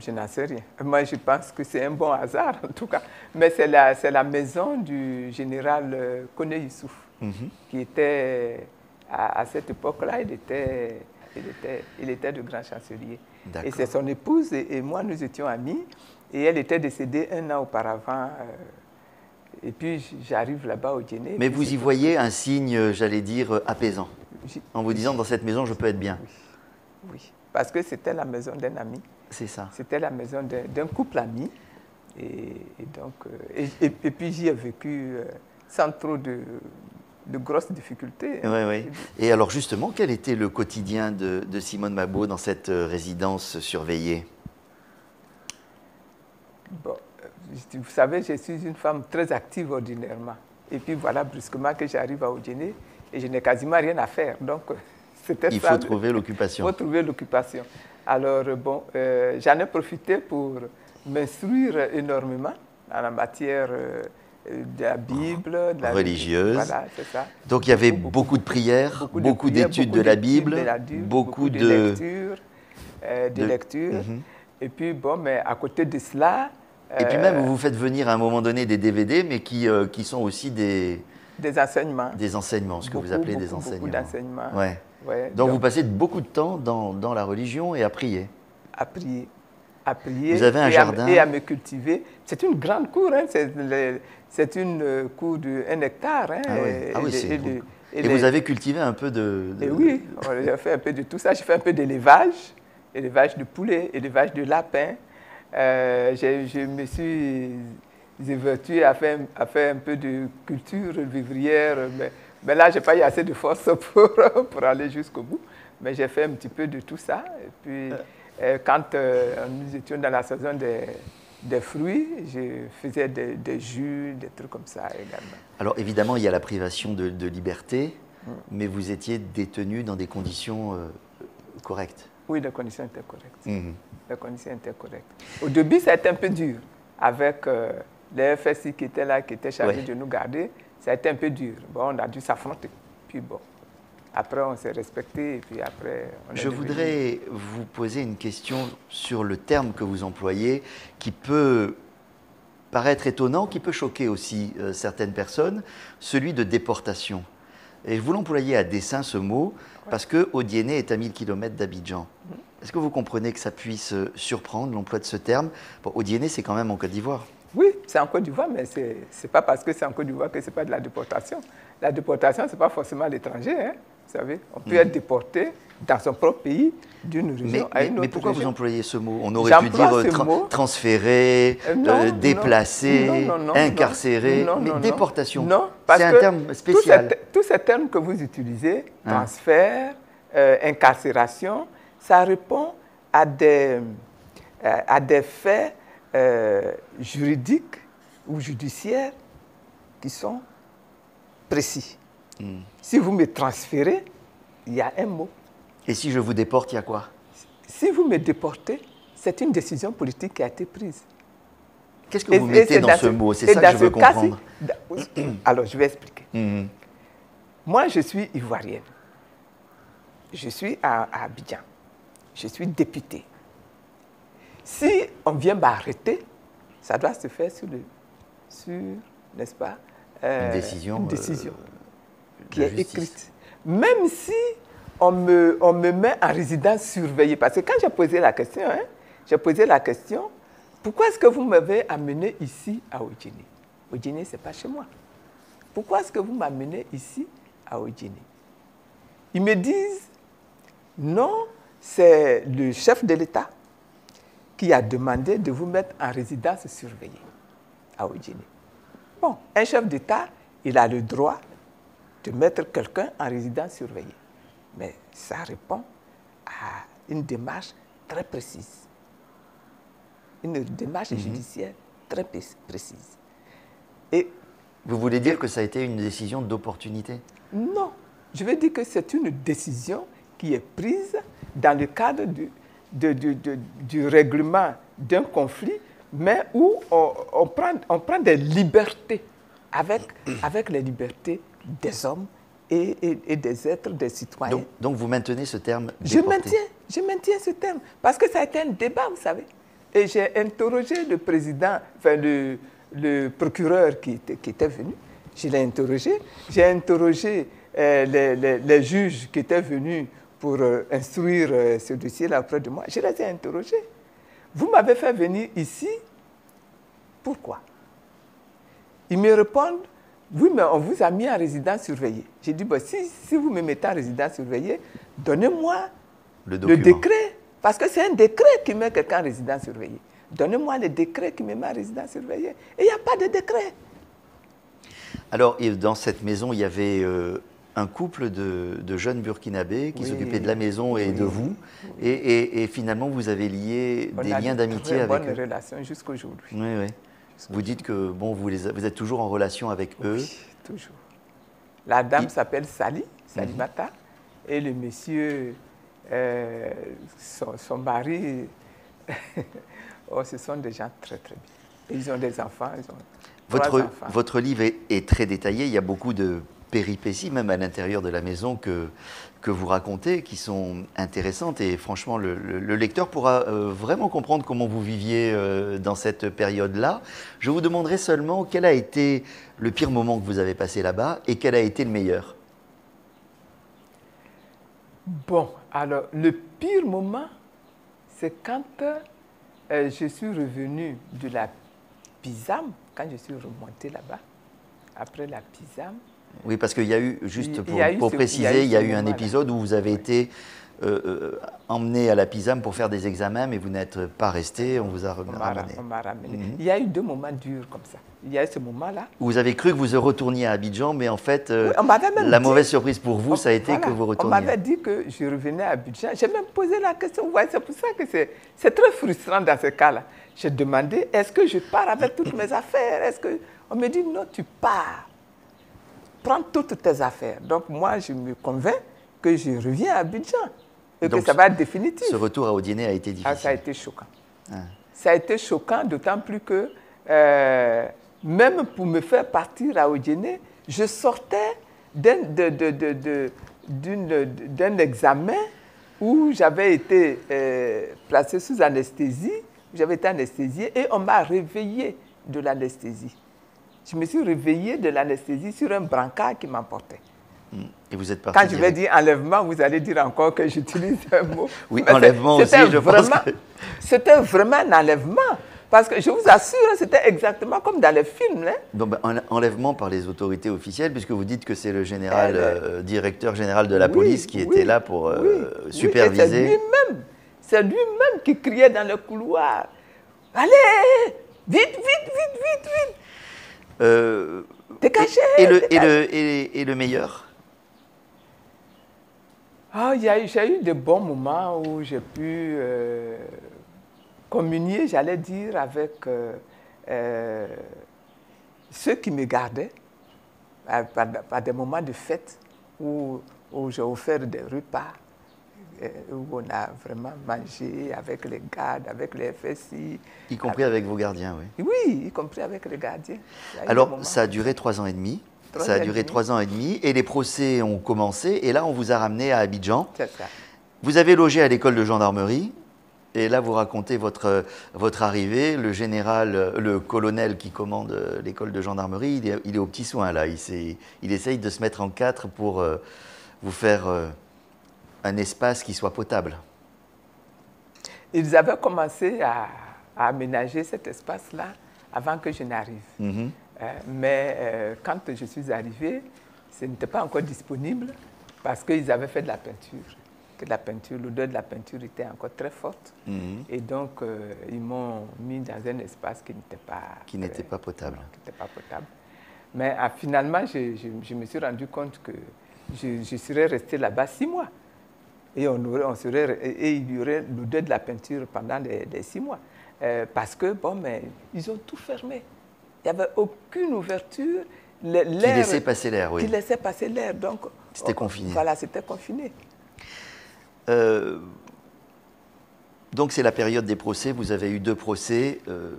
[SPEAKER 2] je n'en sais rien. Moi, je pense que c'est un bon hasard, en tout cas. Mais c'est la, la maison du général euh, Kone Youssouf,
[SPEAKER 1] Mhm.
[SPEAKER 2] qui était, à, à cette époque-là, il était, il, était, il était de grand chancelier. Et c'est son épouse et, et moi, nous étions amis. Et elle était décédée un an auparavant. euh, et puis, j'arrive là-bas au dîner.
[SPEAKER 1] Mais vous y voyez un signe, euh, j'allais dire, euh, apaisant, en vous disant dans cette maison, je peux être bien.
[SPEAKER 2] Oui. parce que c'était la maison d'un ami.
[SPEAKER 1] C'est ça.
[SPEAKER 2] C'était la maison d'un couple ami. Et, donc, et, puis j'y ai vécu sans trop de, de grosses difficultés.
[SPEAKER 1] Oui, oui. Et alors justement, quel était le quotidien de, de Simone Mabo dans cette euh, résidence surveillée?
[SPEAKER 2] Bon, vous savez, je suis une femme très active ordinairement. Et puis voilà, brusquement que j'arrive à Odiéné et je n'ai quasiment rien à faire. Donc,
[SPEAKER 1] c'était Il faut trouver l'occupation.
[SPEAKER 2] Il faut trouver l'occupation. Alors, bon, euh, j'en ai profité pour m'instruire énormément en la matière euh, de la Bible, de la
[SPEAKER 1] religieuse.
[SPEAKER 2] Voilà, c'est ça.
[SPEAKER 1] Donc, il y avait beaucoup, de prières, beaucoup, d'études de, la Bible, beaucoup, de,
[SPEAKER 2] lectures. Euh, de, lectures. Mhm. Et puis, bon, mais à côté de cela,
[SPEAKER 1] et puis même, vous faites venir à un moment donné des DVD, mais qui, euh, qui sont aussi des...
[SPEAKER 2] Des enseignements.
[SPEAKER 1] Des enseignements, ce que vous appelez des enseignements.
[SPEAKER 2] Beaucoup d'enseignements.
[SPEAKER 1] Ouais. ouais. Donc, vous passez beaucoup de temps dans, dans, la religion et à prier.
[SPEAKER 2] À prier. À prier.
[SPEAKER 1] Vous avez un
[SPEAKER 2] et
[SPEAKER 1] jardin.
[SPEAKER 2] À, et à me cultiver. C'est une grande cour, hein. c'est une euh, cour de un hectare. Hein.
[SPEAKER 1] Ah oui, ah oui c'est et, et, vous avez cultivé un peu de...
[SPEAKER 2] de... Et oui, j'ai fait un peu de tout ça. J'ai fait un peu d'élevage, élevage de poulets, élevage de lapins. Euh, je, me suis évertué à faire, à faire, un peu de culture vivrière, mais, mais là, je n'ai pas eu assez de force pour, pour aller jusqu'au bout. Mais j'ai fait un petit peu de tout ça. Et puis, euh, quand euh, nous étions dans la saison des, des fruits, je faisais des, jus, des trucs comme ça également.
[SPEAKER 1] Alors évidemment, il y a la privation de, liberté, mm. mais vous étiez détenu dans des conditions correctes.
[SPEAKER 2] Oui, les conditions étaient correctes. Mm Les conditions étaient correctes. Au début, ça a été un peu dur. Avec euh, les FSI qui étaient là, qui étaient chargés de nous garder, ça a été un peu dur. Bon, on a dû s'affronter. Puis bon, après, on s'est respecté et puis après... On
[SPEAKER 1] Je voudrais vous poser une question sur le terme que vous employez, qui peut paraître étonnant, qui peut choquer aussi euh, certaines personnes, celui de déportation. Et vous l'employez à dessein ce mot, parce que Odiéné est à 1000 km d'Abidjan. Est-ce que vous comprenez que ça puisse euh, surprendre l'emploi de ce terme? Bon, c'est quand même en Côte d'Ivoire.
[SPEAKER 2] Oui, c'est en Côte d'Ivoire, mais ce n'est pas parce que c'est en Côte d'Ivoire que ce n'est pas de la déportation. La déportation, ce n'est pas forcément l'étranger. Hein, vous savez, on peut mm. être déporté dans son propre pays d'une région
[SPEAKER 1] à
[SPEAKER 2] une autre.
[SPEAKER 1] Mais pourquoi vous employez ce mot On aurait pu dire euh, transférer, euh, déplacer, incarcérer, mais déportation.
[SPEAKER 2] Non,
[SPEAKER 1] c'est un terme spécial.
[SPEAKER 2] Tous ces, termes que vous utilisez, hein. transfert, euh, incarcération, ça répond à des, à des faits juridiques ou judiciaires qui sont précis. Si vous me transférez, il y a un mot.
[SPEAKER 1] Et si je vous déporte, il y a quoi?
[SPEAKER 2] Si vous me déportez, c'est une décision politique qui a été prise.
[SPEAKER 1] Qu'est-ce que vous mettez dans, ce mot? C'est ça que je veux comprendre.
[SPEAKER 2] alors, je vais expliquer. Hmm. Moi, je suis ivoirienne. Je suis à, Abidjan. Je suis députée. Si on vient m'arrêter, ça doit se faire sur, le, sur n'est-ce pas
[SPEAKER 1] euh, Une décision.
[SPEAKER 2] Une décision. Euh, qui est écrite. Même si on me, on me met en résidence surveillée, parce que quand j'ai posé la question, hein, j'ai posé la question, pourquoi est-ce que vous m'avez amené ici à Ojini Ojini, ce n'est pas chez moi. Pourquoi est-ce que vous m'amenez ici à Ojini Ils me disent, non, c'est le chef de l'État qui a demandé de vous mettre en résidence surveillée à Ojini. Bon, un chef d'État, il a le droit de mettre quelqu'un en résidence surveillée. Mais ça répond à une démarche très précise. Une démarche mhm. judiciaire très précise.
[SPEAKER 1] Et Vous voulez dire que ça a été une décision d'opportunité?
[SPEAKER 2] Non. Je veux dire que c'est une décision qui est prise dans le cadre du, du règlement d'un conflit, mais où on, prend, on prend des libertés avec, avec les libertés des hommes et, des êtres, des citoyens.
[SPEAKER 1] Donc, vous maintenez ce terme
[SPEAKER 2] Je maintiens, je maintiens ce terme, parce que ça a été un débat, vous savez. Et j'ai interrogé le président, enfin le, le procureur qui était, qui était venu, je l'ai interrogé, j'ai interrogé euh, les, les, juges qui étaient venus pour euh, instruire euh, ce dossier-là auprès de moi, je les ai interrogés. Vous m'avez fait venir ici, pourquoi? Ils me répondent, oui, mais on vous a mis en résidence surveillée. J'ai dit, bah, si, si, vous me mettez en résidence surveillée, donnez-moi le, décret Parce que c'est un décret qui met quelqu'un en résidence surveillée. Donnez-moi le décret qui me met en résidence surveillée. Et il n'y a pas de décret.
[SPEAKER 1] Alors, dans cette maison, il y avait euh, un couple de, jeunes burkinabés qui s'occupaient de la maison et de vous. Et, finalement, vous avez lié des liens d'amitié avec
[SPEAKER 2] bonne relation jusqu'aujourd'hui.
[SPEAKER 1] Oui, oui. Vous dites que bon, vous, les, vous, êtes toujours en relation avec eux
[SPEAKER 2] Oui, toujours. La dame s'appelle Sali, Salimata, mhm. et le monsieur, euh, son, mari, oh, ce sont des gens très très bien. Ils ont des enfants, ils ont
[SPEAKER 1] votre, votre livre est, très détaillé, il y a beaucoup de péripéties, même à l'intérieur de la maison, que, que vous racontez, qui sont intéressantes. Et franchement, le, lecteur pourra euh, vraiment comprendre comment vous viviez euh, dans cette période-là. Je vous demanderai seulement quel a été le pire moment que vous avez passé là-bas et quel a été le meilleur.
[SPEAKER 2] Bon, alors, le pire moment, c'est quand euh, je suis revenu de la Pisam, quand je suis remonté là-bas, après la Pisam.
[SPEAKER 1] Oui, parce qu'il y a eu, juste pour, préciser, il y a eu, un épisode où vous avez été euh, euh, emmené à la Pisam pour faire des examens, mais vous n'êtes pas resté, on vous a ramené.
[SPEAKER 2] On ramené. Mhm. Il y a eu deux moments durs comme ça. Il y a eu ce moment-là.
[SPEAKER 1] Vous avez cru que vous retourniez à Abidjan, mais en fait, euh, la mauvaise surprise pour vous, ça a été que vous retourniez.
[SPEAKER 2] On m'avait dit que je revenais à Abidjan. J'ai même posé la question. Ouais, c'est pour ça que c'est très frustrant dans ce cas-là. J'ai demandé, est-ce que je pars avec toutes mes affaires? Est-ce que... On me dit, non, tu pars. Prends toutes tes affaires. Donc moi, je me convainc que je reviens à Abidjan et que ça va être définitif.
[SPEAKER 1] Ce retour à Odiné a été difficile.
[SPEAKER 2] Ah, ça a été choquant. Ah. Ça a été choquant, d'autant plus que euh, même pour me faire partir à Odiné, je sortais d'un examen où j'avais été euh, placé sous anesthésie j'avais été anesthésiée et on m'a réveillée de l'anesthésie. Je me suis réveillée de l'anesthésie sur un brancard qui m'emportait.
[SPEAKER 1] Et vous êtes parti
[SPEAKER 2] Quand je vais dire enlèvement, vous allez dire encore que j'utilise un mot.
[SPEAKER 1] Oui, enlèvement aussi, je
[SPEAKER 2] vraiment,
[SPEAKER 1] pense
[SPEAKER 2] C'était vraiment un enlèvement. Parce que je vous assure, c'était exactement comme dans les films. Hein.
[SPEAKER 1] Ben, enlèvement par les autorités officielles, puisque vous dites que c'est le général, euh, directeur général de la police qui était là pour euh, superviser.
[SPEAKER 2] c'est lui-même c'est lui-même qui criait dans le couloir. Allez, vite, vite, vite, vite, vite.
[SPEAKER 1] Euh,
[SPEAKER 2] t'es caché.
[SPEAKER 1] Et, le, et, le, et, le, meilleur.
[SPEAKER 2] Ah, J'ai eu de bons moments où j'ai pu euh, communier, j'allais dire, avec euh, ceux qui me gardaient, par, des moments de fête où, où j'ai offert des repas. euh, où on a vraiment mangé avec les gardes, avec les FSI.
[SPEAKER 1] Y compris avec, vos gardiens, oui.
[SPEAKER 2] Oui, y compris avec les gardiens.
[SPEAKER 1] Alors, ça a duré trois ans et demi. ça a duré trois ans et demi et les procès ont commencé et là on vous a ramené à Abidjan.
[SPEAKER 2] C'est ça.
[SPEAKER 1] Vous avez logé à l'école de gendarmerie et là vous racontez votre, votre arrivée. Le général, le colonel qui commande l'école de gendarmerie, il est, il est, au petit soin là. Il, il, essaye de se mettre en quatre pour euh, vous faire... Euh, un espace qui soit potable
[SPEAKER 2] Ils avaient commencé à, aménager cet espace-là avant que je n'arrive. Mhm. Euh, mais euh, quand je suis arrivé, ce n'était pas encore disponible parce qu'ils avaient fait de la peinture. Que la peinture, l'odeur de la peinture était encore très forte. Mhm. Et donc, euh, ils m'ont mis dans un espace qui n'était pas...
[SPEAKER 1] Qui n'était pas potable.
[SPEAKER 2] qui n'était pas potable. Mais finalement, je, me suis rendu compte que je, je serais resté là-bas six mois et, on, on serait, et il y aurait l'odeur de la peinture pendant les, six mois. Euh, parce que, bon, mais ils ont tout fermé. Il n'y avait aucune ouverture.
[SPEAKER 1] qui laissait passer l'air, oui.
[SPEAKER 2] Qui laissait passer l'air. Donc,
[SPEAKER 1] c'était confiné.
[SPEAKER 2] Voilà, c'était confiné.
[SPEAKER 1] Euh, donc, c'est la période des procès. Vous avez eu deux procès. Euh,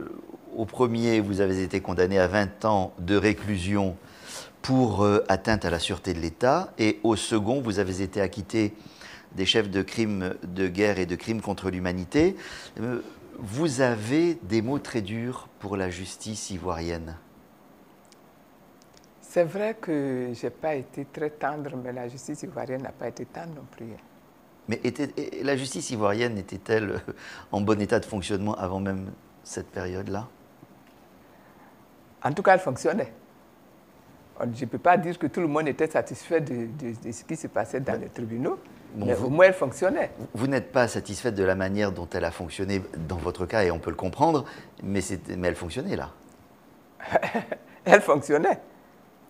[SPEAKER 1] au premier, vous avez été condamné à 20 ans de réclusion pour atteinte à la sûreté de l'État. Et au second, vous avez été acquitté des chefs de crimes de guerre et de crimes contre l'humanité. Euh, vous avez des mots très durs pour la justice ivoirienne.
[SPEAKER 2] C'est vrai que je n'ai pas été très tendre, mais la justice ivoirienne n'a pas été tendre non plus.
[SPEAKER 1] Mais était, la justice ivoirienne était-elle en bon état de fonctionnement avant même cette période-là?
[SPEAKER 2] En tout cas, elle fonctionnait. Je ne peux pas dire que tout le monde était satisfait de, ce qui se passait dans les tribunaux, mais au moins, elle fonctionnait.
[SPEAKER 1] Vous n'êtes pas satisfaite de la manière dont elle a fonctionné dans votre cas, et on peut le comprendre, mais, mais elle fonctionnait là.
[SPEAKER 2] elle fonctionnait.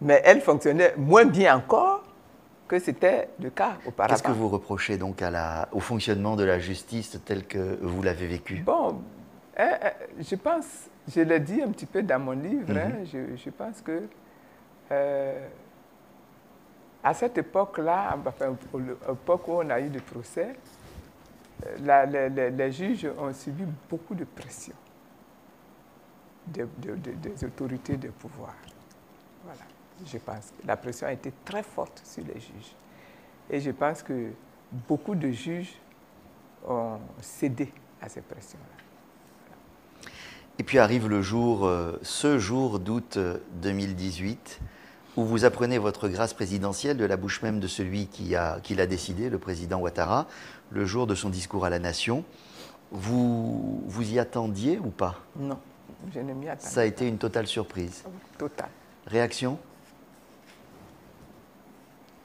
[SPEAKER 2] Mais elle fonctionnait moins bien encore que c'était le cas auparavant.
[SPEAKER 1] Qu'est-ce que vous reprochez donc à la, au fonctionnement de la justice tel que vous l'avez vécu?
[SPEAKER 2] Bon, hein, hein, je pense, je l'ai dit un petit peu dans mon livre, hein, mhm. je, pense que euh, à cette époque-là, enfin, l'époque où on a eu le procès, euh, les, juges ont subi beaucoup de pression des, des autorités de pouvoir. Voilà je pense. La pression a été très forte sur les juges. Et je pense que beaucoup de juges ont cédé à ces pressions-là.
[SPEAKER 1] Et puis arrive le jour, euh, ce jour d'août 2018, euh, où vous apprenez votre grâce présidentielle de la bouche même de celui qui l'a qui décidé, le président Ouattara, le jour de son discours à la nation. Vous vous y attendiez ou pas?
[SPEAKER 2] Non, je ne m'y attendais pas.
[SPEAKER 1] Ça a été une totale surprise.
[SPEAKER 2] Totale.
[SPEAKER 1] Réaction?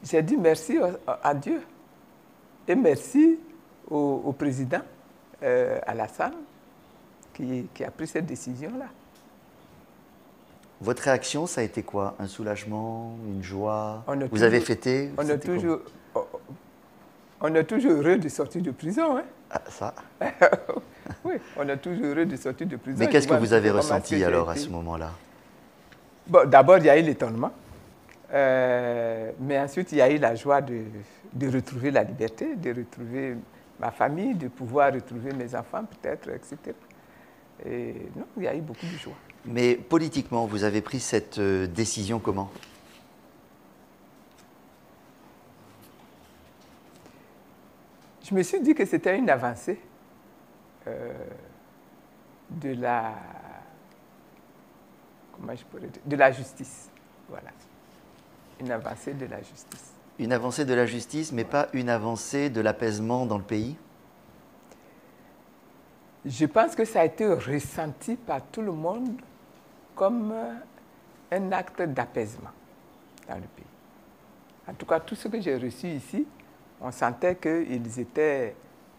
[SPEAKER 2] J'ai dit merci à Dieu et merci au, président euh, Alassane qui, qui, a pris cette décision-là.
[SPEAKER 1] Votre réaction, ça a été quoi? Un soulagement, une joie? Vous avez fêté?
[SPEAKER 2] on est, toujours, on est toujours heureux de sortir de prison. Hein?
[SPEAKER 1] Ah, ça?
[SPEAKER 2] Oui, on est toujours heureux de sortir de prison.
[SPEAKER 1] Mais qu'est-ce que vous avez ressenti alors à ce moment-là?
[SPEAKER 2] Bon, D'abord, il y a eu l'étonnement. Euh, mais ensuite, il y a eu la joie de, de, retrouver la liberté, de retrouver ma famille, de pouvoir retrouver mes enfants peut-être, etc. Et non, il y a eu beaucoup de joie.
[SPEAKER 1] Mais politiquement, vous avez pris cette euh, décision comment?
[SPEAKER 2] Je me suis dit que c'était une avancée euh, de la comment je pourrais dire, de la justice. Voilà une avancée de la justice.
[SPEAKER 1] Une avancée de la justice, mais pas une avancée de l'apaisement dans le pays?
[SPEAKER 2] Je pense que ça a été ressenti par tout le monde comme un acte d'apaisement dans le pays. En tout cas, tout ce que j'ai reçu ici, on sentait qu'ils étaient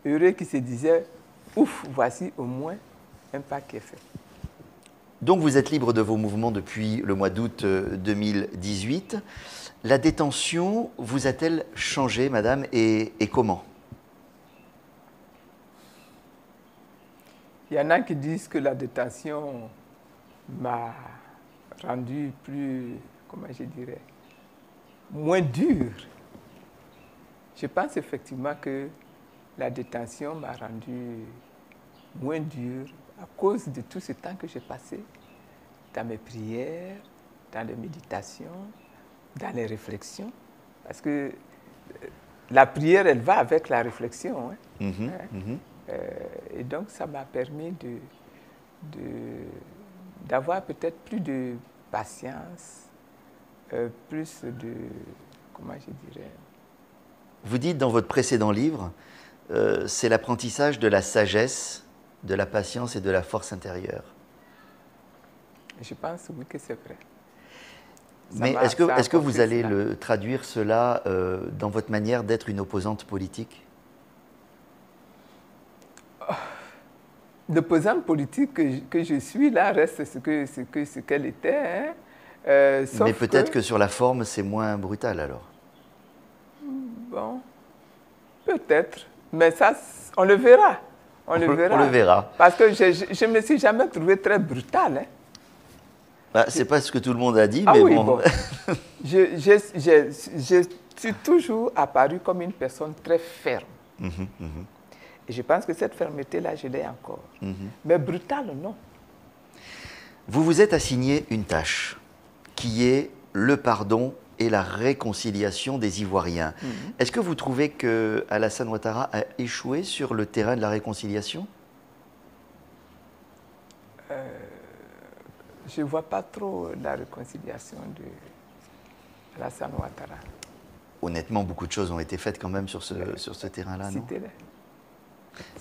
[SPEAKER 2] heureux, qu'ils se disaient, ouf, voici au moins un pas qui est fait.
[SPEAKER 1] Donc vous êtes libre de vos mouvements depuis le mois d'août 2018. Euh, La détention vous a-t-elle changé, madame, et, comment?
[SPEAKER 2] Il y en a qui disent que la détention m'a rendu plus, comment je dirais, moins dur. Je pense effectivement que la détention m'a rendu moins dur à cause de tout ce temps que j'ai passé dans mes prières, dans les méditations, dans les réflexions. Parce que euh, la prière, elle va avec la réflexion. Hein. Mhm, hein? Mhm. Euh, et donc, ça m'a permis de, d'avoir peut-être plus de patience, euh, plus de, comment je dirais...
[SPEAKER 1] Vous dites dans votre précédent livre, c'est l'apprentissage de la sagesse de la patience et de la force intérieure.
[SPEAKER 2] Je pense oui que c'est vrai.
[SPEAKER 1] Mais est-ce que, est que vous allez le, traduire cela euh, dans votre manière d'être une opposante politique?
[SPEAKER 2] L'opposante politique que je, suis, là, reste ce qu'elle ce que, ce qu'elle était. Hein.
[SPEAKER 1] Euh, Mais peut-être que... sur la forme, c'est moins brutal alors
[SPEAKER 2] Bon, peut-être. Mais ça, on le verra. On le verra.
[SPEAKER 1] On le verra.
[SPEAKER 2] Parce que je ne me suis jamais trouvé très brutal. Hein.
[SPEAKER 1] Bah, c'est pas ce que tout le monde a dit, ah mais bon.
[SPEAKER 2] je, je, suis toujours apparu comme une personne très ferme. Mhm, mhm. Et je pense que cette fermeté-là, je l'ai encore. Mhm. Mais brutale, non.
[SPEAKER 1] Vous vous êtes assigné une tâche qui est le pardon et la réconciliation des Ivoiriens. Mhm. Est-ce que vous trouvez que Alassane Ouattara a échoué sur le terrain de la réconciliation?
[SPEAKER 2] Euh, Je ne vois pas trop la réconciliation de Alassane Ouattara.
[SPEAKER 1] Honnêtement, beaucoup de choses ont été faites quand même sur ce, sur ce terrain-là, non?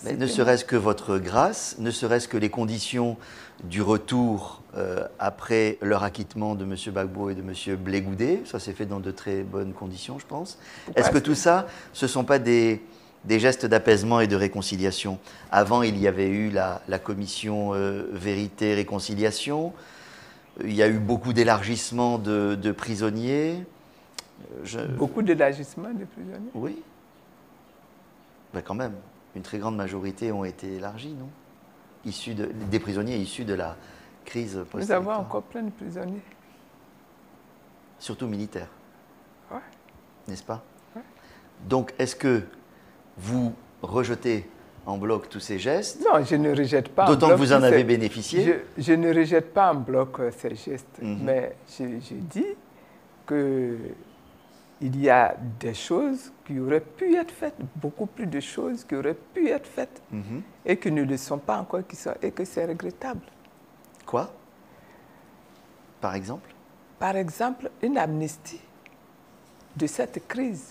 [SPEAKER 1] Mais ne serait-ce que votre grâce, ne serait-ce que les conditions du retour euh, après leur acquittement de M. Bagbo et de M. Blégoudé, ça s'est fait dans de très bonnes conditions, je pense. Est-ce que tout ça, ce ne sont pas des, des gestes d'apaisement et de réconciliation? Avant, il y avait eu la, la commission euh, vérité-réconciliation, il y a eu beaucoup d'élargissement de, de, prisonniers.
[SPEAKER 2] Je... Beaucoup d'élargissement de prisonniers?
[SPEAKER 1] Oui. Ben quand même une très grande majorité ont été élargis, non? Issus de, Des prisonniers issus de la crise
[SPEAKER 2] post Nous avons encore plein de prisonniers.
[SPEAKER 1] Surtout militaires. N'est-ce pas?
[SPEAKER 2] Ouais.
[SPEAKER 1] Donc, est-ce que vous rejetez en bloc tous ces gestes?
[SPEAKER 2] Non, je ne rejette pas.
[SPEAKER 1] D'autant que vous en avez bénéficié.
[SPEAKER 2] Je, je, ne rejette pas en bloc euh, ces gestes, mm -hmm. mais je, je dis que il y a des choses qui auraient pu être faites, beaucoup plus de choses qui auraient pu être faites mm -hmm. et qui ne le sont pas encore qui sont, et que c'est regrettable.
[SPEAKER 1] Quoi? Par exemple?
[SPEAKER 2] Par exemple, une amnistie de cette crise.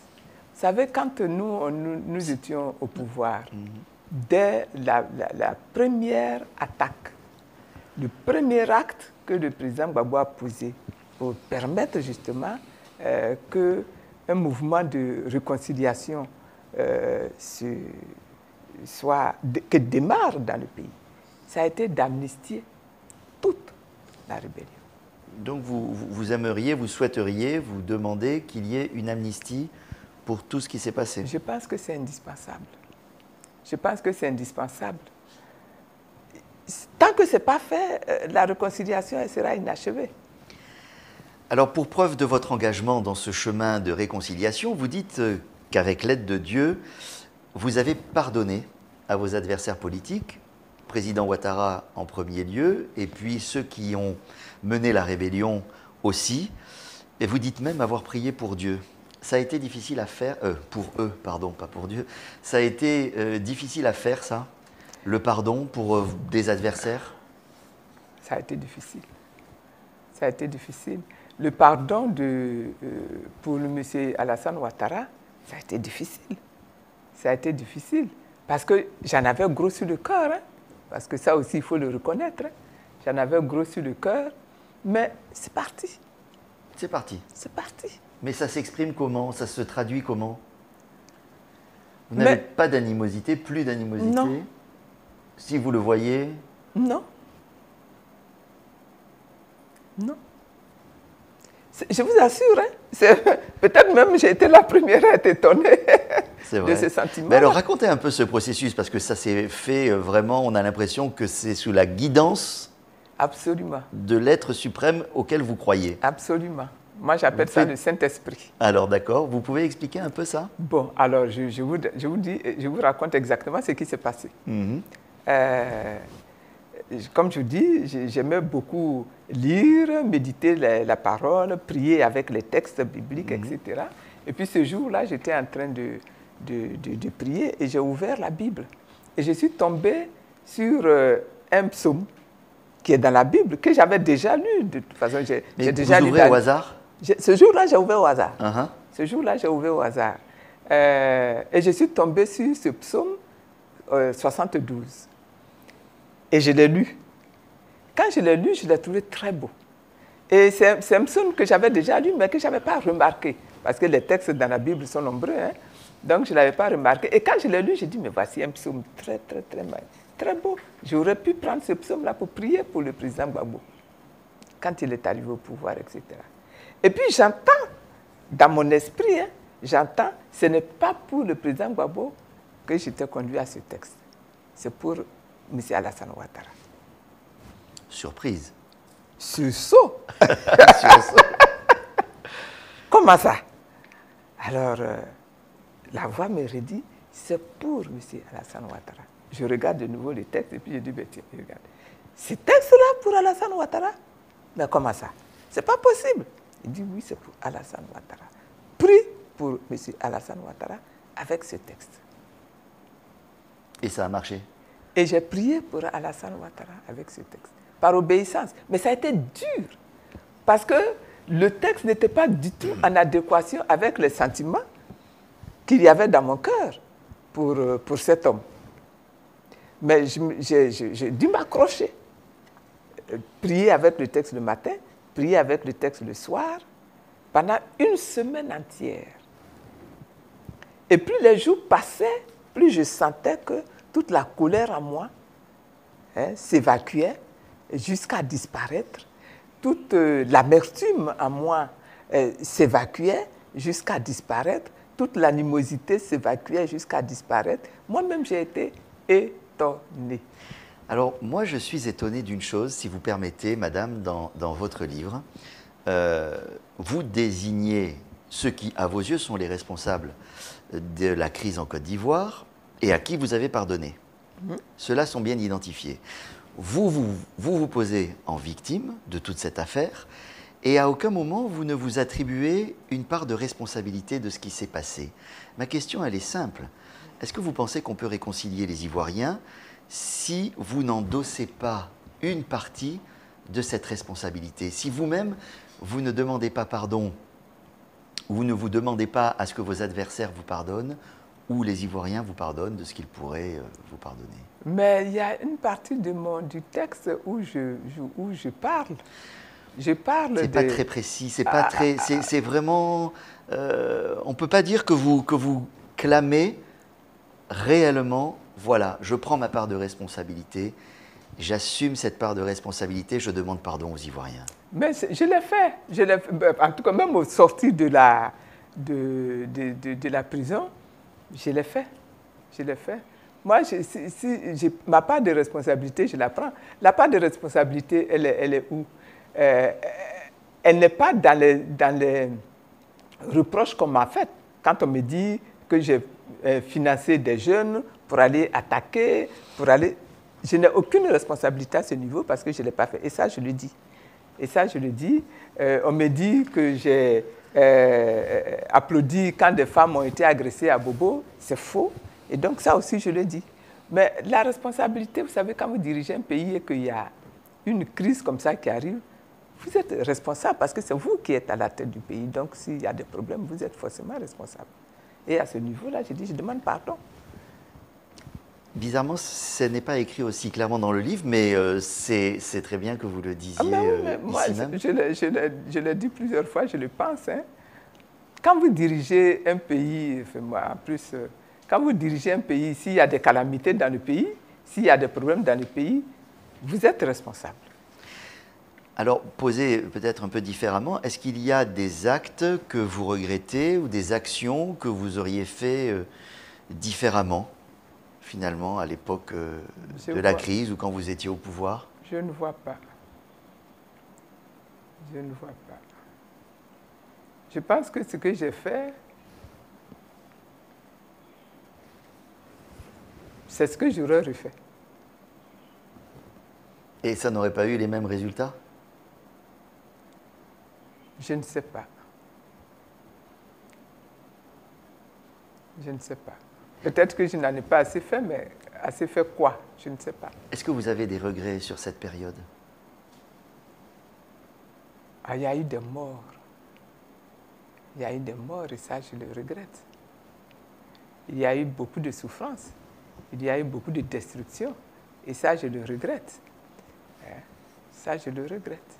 [SPEAKER 2] Vous savez, quand nous, nous, nous étions au pouvoir, mm -hmm. dès la, la, la, première attaque, le premier acte que le président Gbagbo a posé pour permettre justement euh, que un mouvement de réconciliation euh, se, soit, de, que démarre dans le pays, ça a été d'amnistier toute la rébellion.
[SPEAKER 1] Donc vous, vous, aimeriez, vous souhaiteriez, vous demandez qu'il y ait une amnistie pour tout ce qui s'est passé?
[SPEAKER 2] Je pense que c'est indispensable. Je pense que c'est indispensable. Tant que ce n'est pas fait, la réconciliation elle sera inachevée.
[SPEAKER 1] Alors pour preuve de votre engagement dans ce chemin de réconciliation, vous dites qu'avec l'aide de Dieu, vous avez pardonné à vos adversaires politiques, président Ouattara en premier lieu, et puis ceux qui ont mené la rébellion aussi, et vous dites même avoir prié pour Dieu. Ça a été difficile à faire, euh, pour eux, pardon, pas pour Dieu, ça a été euh, difficile à faire ça, le pardon pour euh, des adversaires?
[SPEAKER 2] Ça a été difficile. Ça a été difficile le pardon de, euh, pour le monsieur Alassane Ouattara, ça a été difficile. Ça a été difficile. Parce que j'en avais gros sur le cœur. Hein? Parce que ça aussi, il faut le reconnaître. Hein? J'en avais gros sur le cœur. Mais c'est parti.
[SPEAKER 1] C'est parti.
[SPEAKER 2] C'est parti.
[SPEAKER 1] Mais ça s'exprime comment? Ça se traduit comment? Vous n'avez pas d'animosité, plus d'animosité?
[SPEAKER 2] Non.
[SPEAKER 1] Si vous le voyez?
[SPEAKER 2] Non. Non. Je vous assure, hein, peut-être même j'ai été la première à être étonnée de ce sentiment.
[SPEAKER 1] Mais alors racontez un peu ce processus, parce que ça s'est fait vraiment, on a l'impression que c'est sous la guidance
[SPEAKER 2] Absolument.
[SPEAKER 1] de l'être suprême auquel vous croyez.
[SPEAKER 2] Absolument. Moi, j'appelle ça le Saint-Esprit.
[SPEAKER 1] Alors, d'accord. Vous pouvez expliquer un peu ça?
[SPEAKER 2] Bon, alors, je, je, vous, je, vous, dis, je vous raconte exactement ce qui s'est passé.
[SPEAKER 1] Mm -hmm.
[SPEAKER 2] euh, comme je dis, j'aimais beaucoup lire, méditer la, la, parole, prier avec les textes bibliques, mm -hmm. etc. Et puis ce jour-là, j'étais en train de, de, de, de prier et j'ai ouvert la Bible. Et je suis tombé sur euh, un psaume qui est dans la Bible, que j'avais déjà lu. De toute façon, j'ai déjà
[SPEAKER 1] lu. Vous au hasard?
[SPEAKER 2] Ce jour-là, j'ai ouvert au hasard.
[SPEAKER 1] Uh -huh.
[SPEAKER 2] Ce jour-là, j'ai ouvert au hasard. Euh, et je suis tombé sur ce psaume euh, 72. Et je l'ai lu. Quand je l'ai lu, je l'ai trouvé très beau. Et c'est un psaume que j'avais déjà lu, mais que je n'avais pas remarqué. Parce que les textes dans la Bible sont nombreux. Hein? Donc, je ne l'avais pas remarqué. Et quand je l'ai lu, j'ai dit, mais voici un psaume très, très, très, très beau. J'aurais pu prendre ce psaume-là pour prier pour le président Gbagbo. Quand il est arrivé au pouvoir, etc. Et puis, j'entends, dans mon esprit, hein, j'entends, ce n'est pas pour le président Gbagbo que j'étais conduit à ce texte. C'est pour M. Alassane Ouattara.
[SPEAKER 1] Surprise.
[SPEAKER 2] Sursaut. Comment ça? Alors, euh, la voix me redit, c'est pour M. Alassane Ouattara. Je regarde de nouveau les textes et puis je dis, ben, tiens, regarde. Ce texte-là pour Alassane Ouattara? Mais comment ça? C'est pas possible. Il dit, oui, c'est pour Alassane Ouattara. Prie pour M. Alassane Ouattara avec ce texte.
[SPEAKER 1] Et ça a marché?
[SPEAKER 2] Et j'ai prié pour Alassane Ouattara avec ce texte, par obéissance. Mais ça a été dur, parce que le texte n'était pas du tout en adéquation avec les sentiments qu'il y avait dans mon cœur pour, pour cet homme. Mais j'ai dû m'accrocher. Euh, prier avec le texte le matin, prier avec le texte le soir, pendant une semaine entière. Et plus les jours passaient, plus je sentais que toute la colère en moi hein, s'évacuait jusqu'à disparaître. Toute euh, l'amertume en moi euh, s'évacuait jusqu'à disparaître. Toute l'animosité s'évacuait jusqu'à disparaître. Moi-même, j'ai été étonné.
[SPEAKER 1] Alors, moi, je suis étonné d'une chose, si vous permettez, madame, dans, votre livre. Euh, vous désignez ceux qui, à vos yeux, sont les responsables de la crise en Côte d'Ivoire et à qui vous avez pardonné. Mhm. Ceux-là sont bien identifiés. Vous vous, vous vous posez en victime de toute cette affaire et à aucun moment vous ne vous attribuez une part de responsabilité de ce qui s'est passé. Ma question, elle est simple. Est-ce que vous pensez qu'on peut réconcilier les Ivoiriens si vous n'endossez pas une partie de cette responsabilité? Si vous-même, vous ne demandez pas pardon, vous ne vous demandez pas à ce que vos adversaires vous pardonnent, ou les Ivoiriens vous pardonnent de ce qu'ils pourraient euh, vous pardonner.
[SPEAKER 2] Mais il y a une partie de mon, du texte où je, où je parle. Je parle.
[SPEAKER 1] C'est pas très précis. C'est pas ah, très. Ah, ah. C'est vraiment. Euh, on peut pas dire que vous que vous clamez réellement. Voilà, je prends ma part de responsabilité. J'assume cette part de responsabilité. Je demande pardon aux Ivoiriens.
[SPEAKER 2] Mais je l'ai fait. Je ben, en tout cas, même au sortir de la de, de, de la prison, je l'ai fait. Je l'ai fait. Moi, ma part de responsabilité, je la prends. La part de responsabilité, elle est, où? Euh, Elle n'est pas dans les, dans les reproches qu'on m'a fait. Quand on me dit que j'ai euh, financé des jeunes pour aller attaquer, pour aller... Je n'ai aucune responsabilité à ce niveau parce que je ne l'ai pas fait. Et ça, je le dis. Et ça, je le dis. Euh, on me dit que j'ai euh, applaudi quand des femmes ont été agressées à Bobo, c'est faux. Et donc ça aussi, je le dis. Mais la responsabilité, vous savez, quand vous dirigez un pays et qu'il y a une crise comme ça qui arrive, vous êtes responsable parce que c'est vous qui êtes à la tête du pays. Donc s'il y a des problèmes, vous êtes forcément responsable. Et à ce niveau-là, je dis, je demande pardon.
[SPEAKER 1] Bizarrement, ce n'est pas écrit aussi clairement dans le livre, mais euh, c'est très bien que vous le disiez. Ah, euh,
[SPEAKER 2] moi, je, l'ai dit plusieurs fois, je le pense. Hein. Quand vous dirigez un pays, en plus, euh, quand vous dirigez un pays, s'il y a des calamités dans le pays, s'il y a des problèmes dans le pays, vous êtes responsable.
[SPEAKER 1] Alors, posez peut-être un peu différemment, est-ce qu'il y a des actes que vous regrettez ou des actions que vous auriez fait différemment? Finalement, à l'époque euh, de la crise ou quand vous étiez au pouvoir
[SPEAKER 2] Je ne vois pas. Je ne vois pas. Je pense que ce que j'ai fait, c'est ce que j'aurais refait.
[SPEAKER 1] Et ça n'aurait pas eu les mêmes résultats
[SPEAKER 2] Je ne sais pas. Je ne sais pas. Peut-être que je n'en ai pas assez fait, mais assez fait quoi? Je ne sais pas.
[SPEAKER 1] Est-ce que vous avez des regrets sur cette période?
[SPEAKER 2] Ah, Il y a eu des morts. Il y a eu des morts et ça, je le regrette. Il y a eu beaucoup de souffrances. Il y a eu beaucoup de destruction. Et ça, je le regrette. Hein? Ça, je le regrette.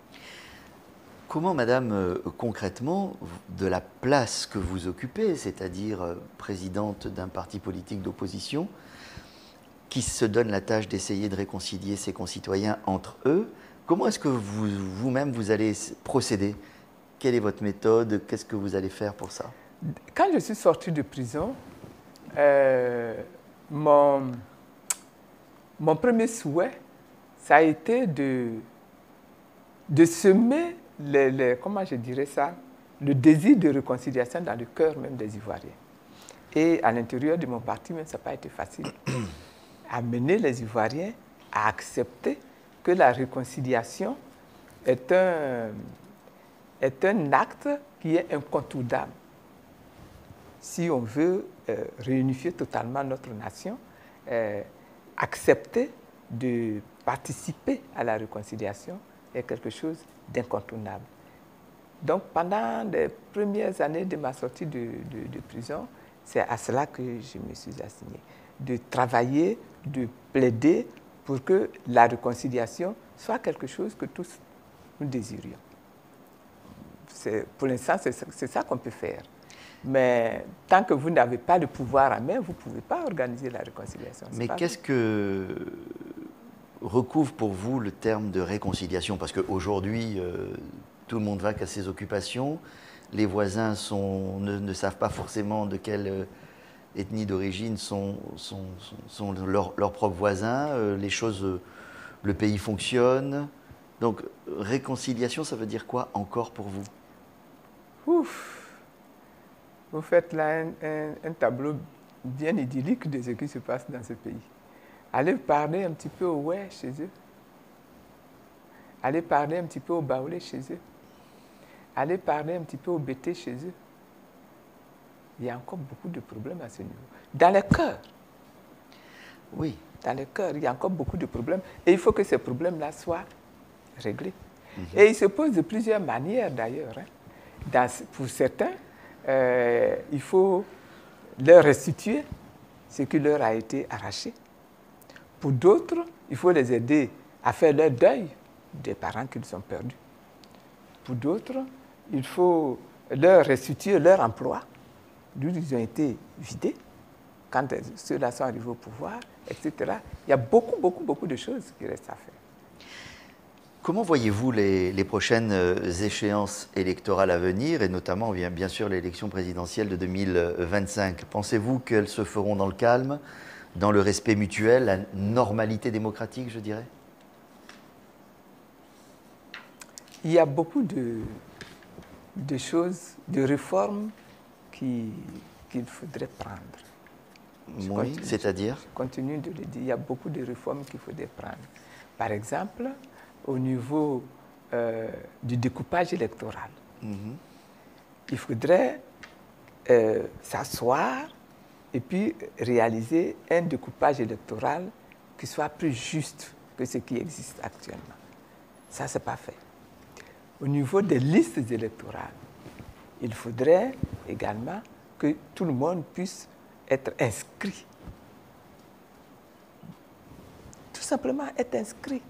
[SPEAKER 1] Comment, Madame, euh, concrètement, de la place que vous occupez, c'est-à-dire euh, présidente d'un parti politique d'opposition, qui se donne la tâche d'essayer de réconcilier ses concitoyens entre eux, comment est-ce que vous-même vous, allez procéder? Quelle est votre méthode? Qu'est-ce que vous allez faire pour ça?
[SPEAKER 2] Quand je suis sortie de prison, euh, mon, mon premier souhait, ça a été de, de semer comment je dirais ça, le désir de réconciliation dans le cœur même des Ivoiriens. Et à l'intérieur de mon parti, même, ça n'a pas été facile. Amener les Ivoiriens à accepter que la réconciliation est un, est un acte qui est incontournable. Si on veut euh, réunifier totalement notre nation, euh, accepter de participer à la réconciliation est quelque chose d'incontournable. Donc pendant les premières années de ma sortie de, prison, c'est à cela que je me suis assigné. de travailler, de plaider pour que la réconciliation soit quelque chose que tous nous désirions. Pour l'instant, c'est ça qu'on peut faire. Mais tant que vous n'avez pas le pouvoir à main, vous ne pouvez pas organiser la réconciliation.
[SPEAKER 1] Mais qu'est-ce que recouvre pour vous le terme de réconciliation Parce qu'aujourd'hui, euh, tout le monde va qu'à ses occupations. Les voisins ne, savent pas forcément de quelle euh, ethnie d'origine sont, leurs, propres voisins. Euh, les choses, le pays fonctionne. Donc, réconciliation, ça veut dire quoi encore pour vous?
[SPEAKER 2] Ouf vous faites là un, tableau bien idyllique de ce qui se passe dans ce pays. Allez parler un petit peu au ouais chez eux. Allez parler un petit peu au baoulé chez eux. Allez parler un petit peu au BT chez eux. Il y a encore beaucoup de problèmes à ce niveau. Dans le cœur. Oui. Dans le cœur, il y a encore beaucoup de problèmes. Et il faut que ces problèmes-là soient réglés. Mhm. Et ils se posent de plusieurs manières d'ailleurs. Hein. Pour certains, euh, il faut leur restituer ce qui leur a été arraché. Pour d'autres, il faut les aider à faire leur deuil des parents qu'ils ont perdus. Pour d'autres, il faut leur restituer leur emploi, d'où ils ont été vidés quand ceux-là sont arrivés au pouvoir, etc. Il y a beaucoup, beaucoup, beaucoup de choses qui restent à faire.
[SPEAKER 1] Comment voyez-vous les, prochaines euh, échéances électorales à venir, et notamment bien, sûr l'élection présidentielle de 2025 Pensez-vous qu'elles se feront dans le calme, dans le respect mutuel, la normalité démocratique, je dirais
[SPEAKER 2] Il y a beaucoup de, de choses, de réformes qu'il faudrait prendre.
[SPEAKER 1] oui, c'est-à-dire
[SPEAKER 2] Je continue de le dire, il y a beaucoup de réformes qu'il faudrait prendre. Par exemple, au niveau euh, du découpage électoral. Mhm. Il faudrait euh, s'asseoir et puis réaliser un découpage électoral qui soit plus juste que ce qui existe actuellement. Ça, ce n'est pas fait. Au niveau des listes électorales, il faudrait également que tout le monde puisse être inscrit. Tout simplement être inscrit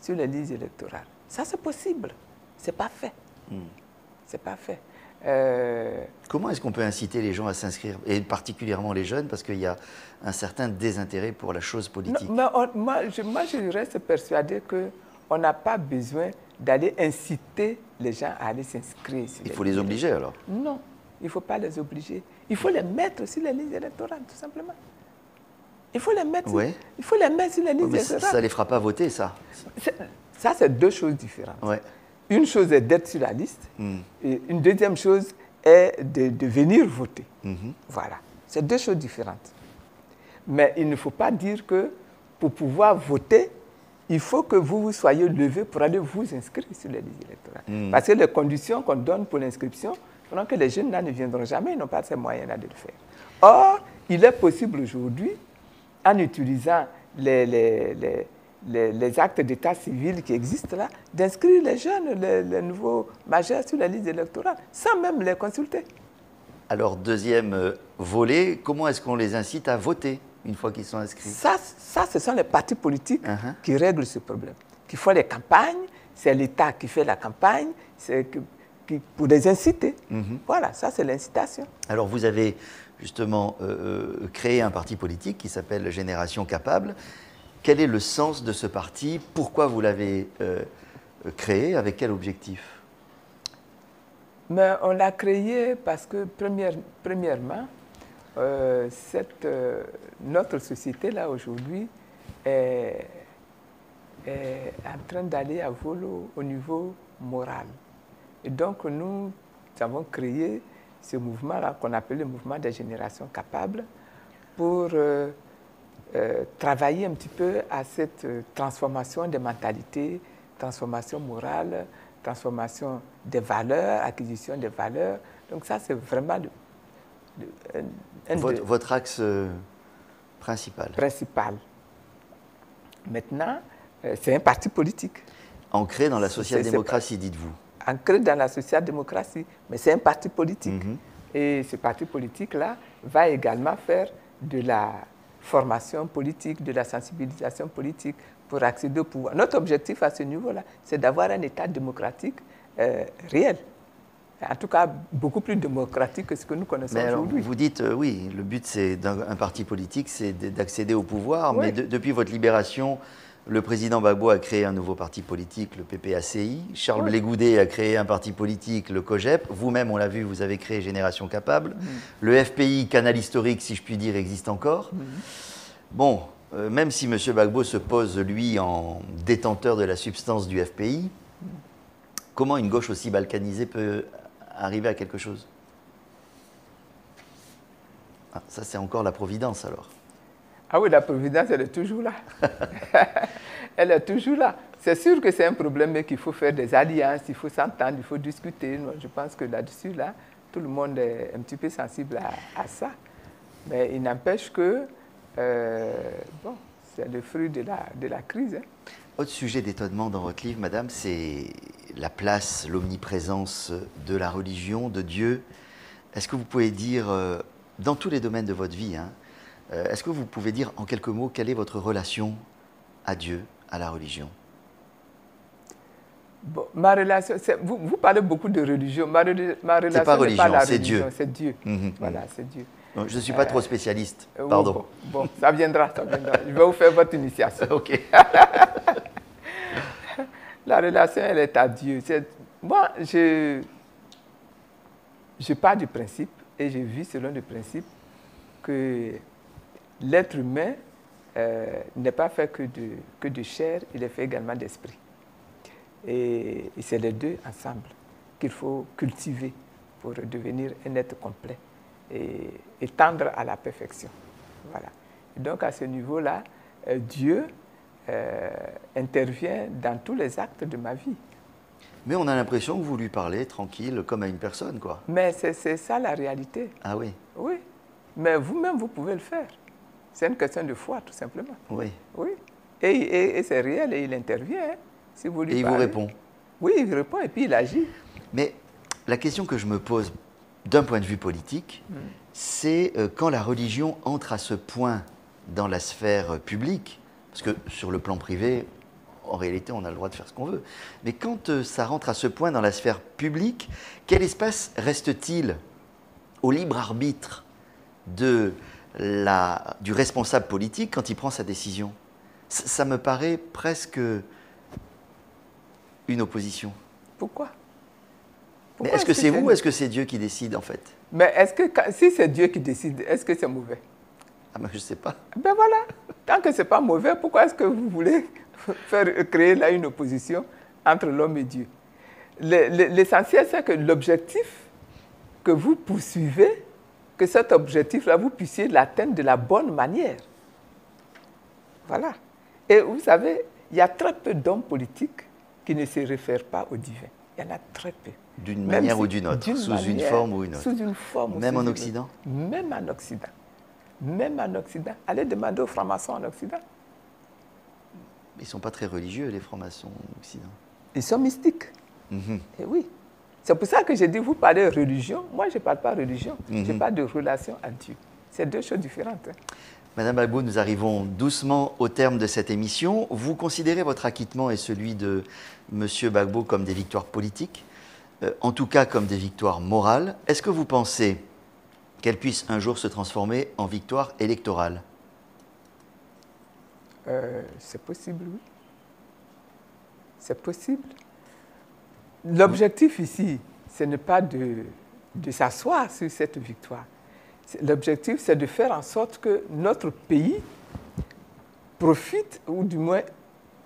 [SPEAKER 2] sur les listes électorales. Ça, c'est possible. Ce n'est pas fait. Hmm. C'est pas fait.
[SPEAKER 1] Euh, Comment est-ce qu'on peut inciter les gens à s'inscrire, et particulièrement les jeunes, parce qu'il y a un certain désintérêt pour la chose politique
[SPEAKER 2] moi, je, moi, je reste persuadé qu'on n'a pas besoin d'aller inciter les gens à aller s'inscrire.
[SPEAKER 1] Il faut les obliger alors
[SPEAKER 2] Non, il ne faut pas les obliger. Il faut les mettre sur les listes électorales, tout simplement. Il faut les mettre, il faut les mettre sur les listes
[SPEAKER 1] mais Ça ne les fera pas voter, ça.
[SPEAKER 2] Ça, c'est deux choses différentes. Une chose est d'être sur la liste, et une deuxième chose est de, venir voter. Mhm. Voilà. C'est deux choses différentes. Mais il ne faut pas dire que pour pouvoir voter, il faut que vous vous soyez levé pour aller vous inscrire sur les listes électorales. Hmm. Parce que les conditions qu'on donne pour l'inscription pendant que les jeunes là ne viendront jamais, ils n'ont pas ces moyens-là de le faire. Or, il est possible aujourd'hui en utilisant les, les, les, actes d'état civil qui existent là, d'inscrire les jeunes, les, nouveaux majeurs sur la liste électorale, sans même les consulter.
[SPEAKER 1] Alors, deuxième euh, volet, comment est-ce qu'on les incite à voter une fois qu'ils sont inscrits?
[SPEAKER 2] Ça, ça, ce sont les partis politiques uh-huh. qui règlent ce problème, qui font les campagnes, c'est l'État qui fait la campagne, c'est pour les inciter. Mm-hmm. Voilà, ça c'est l'incitation.
[SPEAKER 1] Alors vous avez justement euh, euh, créé un parti politique qui s'appelle Génération Capable. Quel est le sens de ce parti? Pourquoi vous l'avez euh, créé? Avec quel objectif?
[SPEAKER 2] On l'a créé parce que, premièrement, cette, notre société-là aujourd'hui est, en train d'aller à volo au niveau moral. Et donc, nous avons créé ce mouvement-là qu'on appelle le mouvement des générations capables pour euh, euh, travailler un petit peu à cette euh, transformation des mentalités, transformation morale, transformation des valeurs, acquisition des valeurs. Donc ça, c'est vraiment
[SPEAKER 1] votre, axe principal.
[SPEAKER 2] Principal. Maintenant, c'est un parti politique.
[SPEAKER 1] Ancré dans la social-démocratie, dites-vous
[SPEAKER 2] ancré dans la social-démocratie, mais c'est un parti politique. Mhm. Et ce parti politique-là va également faire de la, formation politique, de la sensibilisation politique pour accéder au pouvoir. Notre objectif à ce niveau-là, c'est d'avoir un État démocratique euh, réel. En tout cas, beaucoup plus démocratique que ce que nous connaissons aujourd'hui.
[SPEAKER 1] Vous dites, euh, oui, le but d'un parti politique, c'est d'accéder au pouvoir, mais depuis votre libération, le président Gbagbo a créé un nouveau parti politique, le PPACI. Charles oui. a créé un parti politique, le COGEP. Vous-même, on l'a vu, vous avez créé Génération Capable. Mm. Le FPI, canal historique, si je puis dire, existe encore. Mm. Bon, euh, même si M. Gbagbo se pose, lui, en détenteur de la substance du FPI, mm. comment une gauche aussi balkanisée peut arriver à quelque chose? Ah, Ça, c'est encore la providence, alors.
[SPEAKER 2] Ah oui, la providence, elle est toujours là. elle est toujours là. C'est sûr que c'est un problème mais qu'il faut faire des alliances, il faut s'entendre, il faut discuter. Je pense que là-dessus, là, tout le monde est un petit peu sensible à, ça. Mais il n'empêche que, euh, bon, c'est le fruit de la, de la crise. Hein.
[SPEAKER 1] Autre sujet d'étonnement dans votre livre, madame, c'est la place, l'omniprésence de la religion, de Dieu. Est-ce que vous pouvez dire, euh, dans tous les domaines de votre vie, hein, est-ce que vous pouvez dire en quelques mots quelle est votre relation à Dieu, à la religion?
[SPEAKER 2] Bon, ma relation, vous, vous, parlez beaucoup de religion. Ma, ma relation,
[SPEAKER 1] pas religion, c'est Dieu.
[SPEAKER 2] C'est Dieu. Mhm. Voilà, c'est Dieu.
[SPEAKER 1] je ne suis pas trop euh, spécialiste, pardon.
[SPEAKER 2] bon, ça viendra, ça viendra. Je vais vous faire votre initiation.
[SPEAKER 1] ok.
[SPEAKER 2] la relation, elle est à Dieu. moi, je, je pars du principe et je vis selon le principe que l'être humain euh, n'est pas fait que de, que de chair, il est fait également d'esprit. Et, c'est les deux ensemble qu'il faut cultiver pour devenir un être complet et, tendre à la perfection. Voilà. donc à ce niveau-là, euh, Dieu euh, intervient dans tous les actes de ma vie.
[SPEAKER 1] Mais on a l'impression que vous lui parlez tranquille, comme à une personne, quoi.
[SPEAKER 2] Mais c'est ça la réalité.
[SPEAKER 1] Ah oui
[SPEAKER 2] Oui. Mais vous-même, vous pouvez le faire. C'est une question de foi, tout simplement.
[SPEAKER 1] Oui.
[SPEAKER 2] Oui. Et, c'est réel et il intervient. Hein, si vous lui
[SPEAKER 1] et il vous répond.
[SPEAKER 2] Oui, il répond et puis il agit.
[SPEAKER 1] Mais la question que je me pose d'un point de vue politique, hmm. c'est euh, quand la religion entre à ce point dans la sphère euh, publique, parce que sur le plan privé, en réalité, on a le droit de faire ce qu'on veut, mais quand euh, ça rentre à ce point dans la sphère publique, quel espace reste-t-il au libre arbitre de la, du responsable politique quand il prend sa décision. Ça, me paraît presque une opposition.
[SPEAKER 2] Pourquoi,
[SPEAKER 1] Est-ce que c'est vous ou est-ce que c'est Dieu qui décide en fait?
[SPEAKER 2] Mais est-ce que si c'est Dieu qui décide, est-ce que c'est mauvais?
[SPEAKER 1] Ah mais je ne sais pas.
[SPEAKER 2] Ben voilà, tant que ce n'est pas mauvais, pourquoi est-ce que vous voulez faire créer là une opposition entre l'homme et Dieu? L'essentiel, c'est que l'objectif que vous poursuivez que cet objectif-là, vous puissiez l'atteindre de la bonne manière. Voilà. Et vous savez, il y a très peu d'hommes politiques qui ne se réfèrent pas au divin. Il y en a très peu.
[SPEAKER 1] D'une manière ou d'une autre, sous une forme ou une autre.
[SPEAKER 2] Sous une forme.
[SPEAKER 1] Même en Occident
[SPEAKER 2] Même en Occident. Même en Occident. Allez demander aux francs-maçons en Occident.
[SPEAKER 1] Ils ne sont pas très religieux, les francs-maçons en Occident.
[SPEAKER 2] Ils sont mystiques.
[SPEAKER 1] Mhm.
[SPEAKER 2] Et oui. C'est pour ça que j'ai dit, vous parlez de religion. Moi, je ne parle pas de religion. Je mhm. parle de relation à Dieu. C'est deux choses différentes. Hein.
[SPEAKER 1] Madame Bagbo, nous arrivons doucement au terme de cette émission. Vous considérez votre acquittement et celui de Monsieur Bagbo comme des victoires politiques, euh, en tout cas comme des victoires morales. Est-ce que vous pensez qu'elles puissent un jour se transformer en victoire électorale
[SPEAKER 2] euh, C'est possible, oui. C'est possible. L'objectif ici, ce n'est pas de, s'asseoir sur cette victoire. L'objectif, c'est de faire en sorte que notre pays profite, ou du moins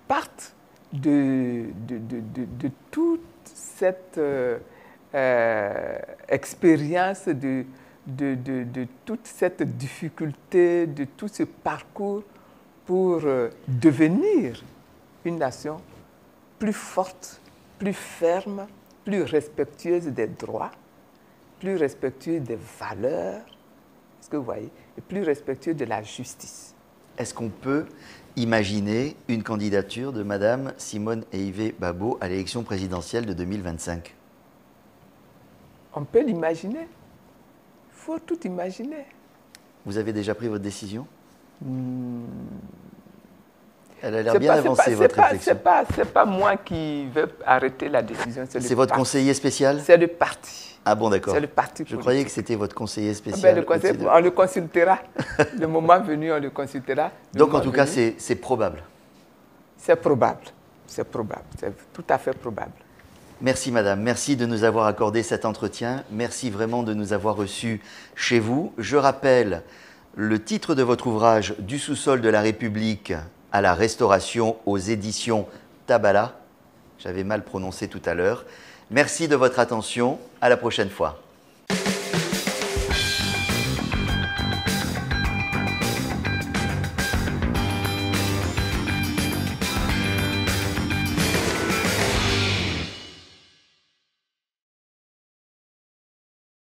[SPEAKER 2] parte de, de, toute cette euh, euh, expérience, de, de, toute cette difficulté, de tout ce parcours pour euh, devenir une nation plus forte, plus ferme, plus respectueuse des droits, plus respectueuse des valeurs, est-ce que vous voyez, et plus respectueuse de la justice.
[SPEAKER 1] Est-ce qu'on peut imaginer une candidature de Madame Simone Eivé Babo à l'élection présidentielle de 2025
[SPEAKER 2] On peut l'imaginer. Il faut tout imaginer.
[SPEAKER 1] Vous avez déjà pris votre décision? Elle a l'air bien avancée, votre réflexion.
[SPEAKER 2] Ce n'est pas, moi qui veux arrêter la décision.
[SPEAKER 1] C'est votre conseiller spécial
[SPEAKER 2] C'est le parti.
[SPEAKER 1] Ah bon, d'accord.
[SPEAKER 2] C'est le parti
[SPEAKER 1] Je croyais que c'était votre conseiller
[SPEAKER 2] ah ben,
[SPEAKER 1] spécial.
[SPEAKER 2] le conseiller, On le consultera. le moment venu, on le consultera.
[SPEAKER 1] Donc, en tout cas, c'est probable.
[SPEAKER 2] C'est probable. C'est probable. C'est tout à fait probable.
[SPEAKER 1] Merci Madame, merci de nous avoir accordé cet entretien, merci vraiment de nous avoir reçus chez vous. Je rappelle le titre de votre ouvrage Du sous-sol de la République à la restauration aux éditions Tabala. J'avais mal prononcé tout à l'heure. Merci de votre attention, à la prochaine fois.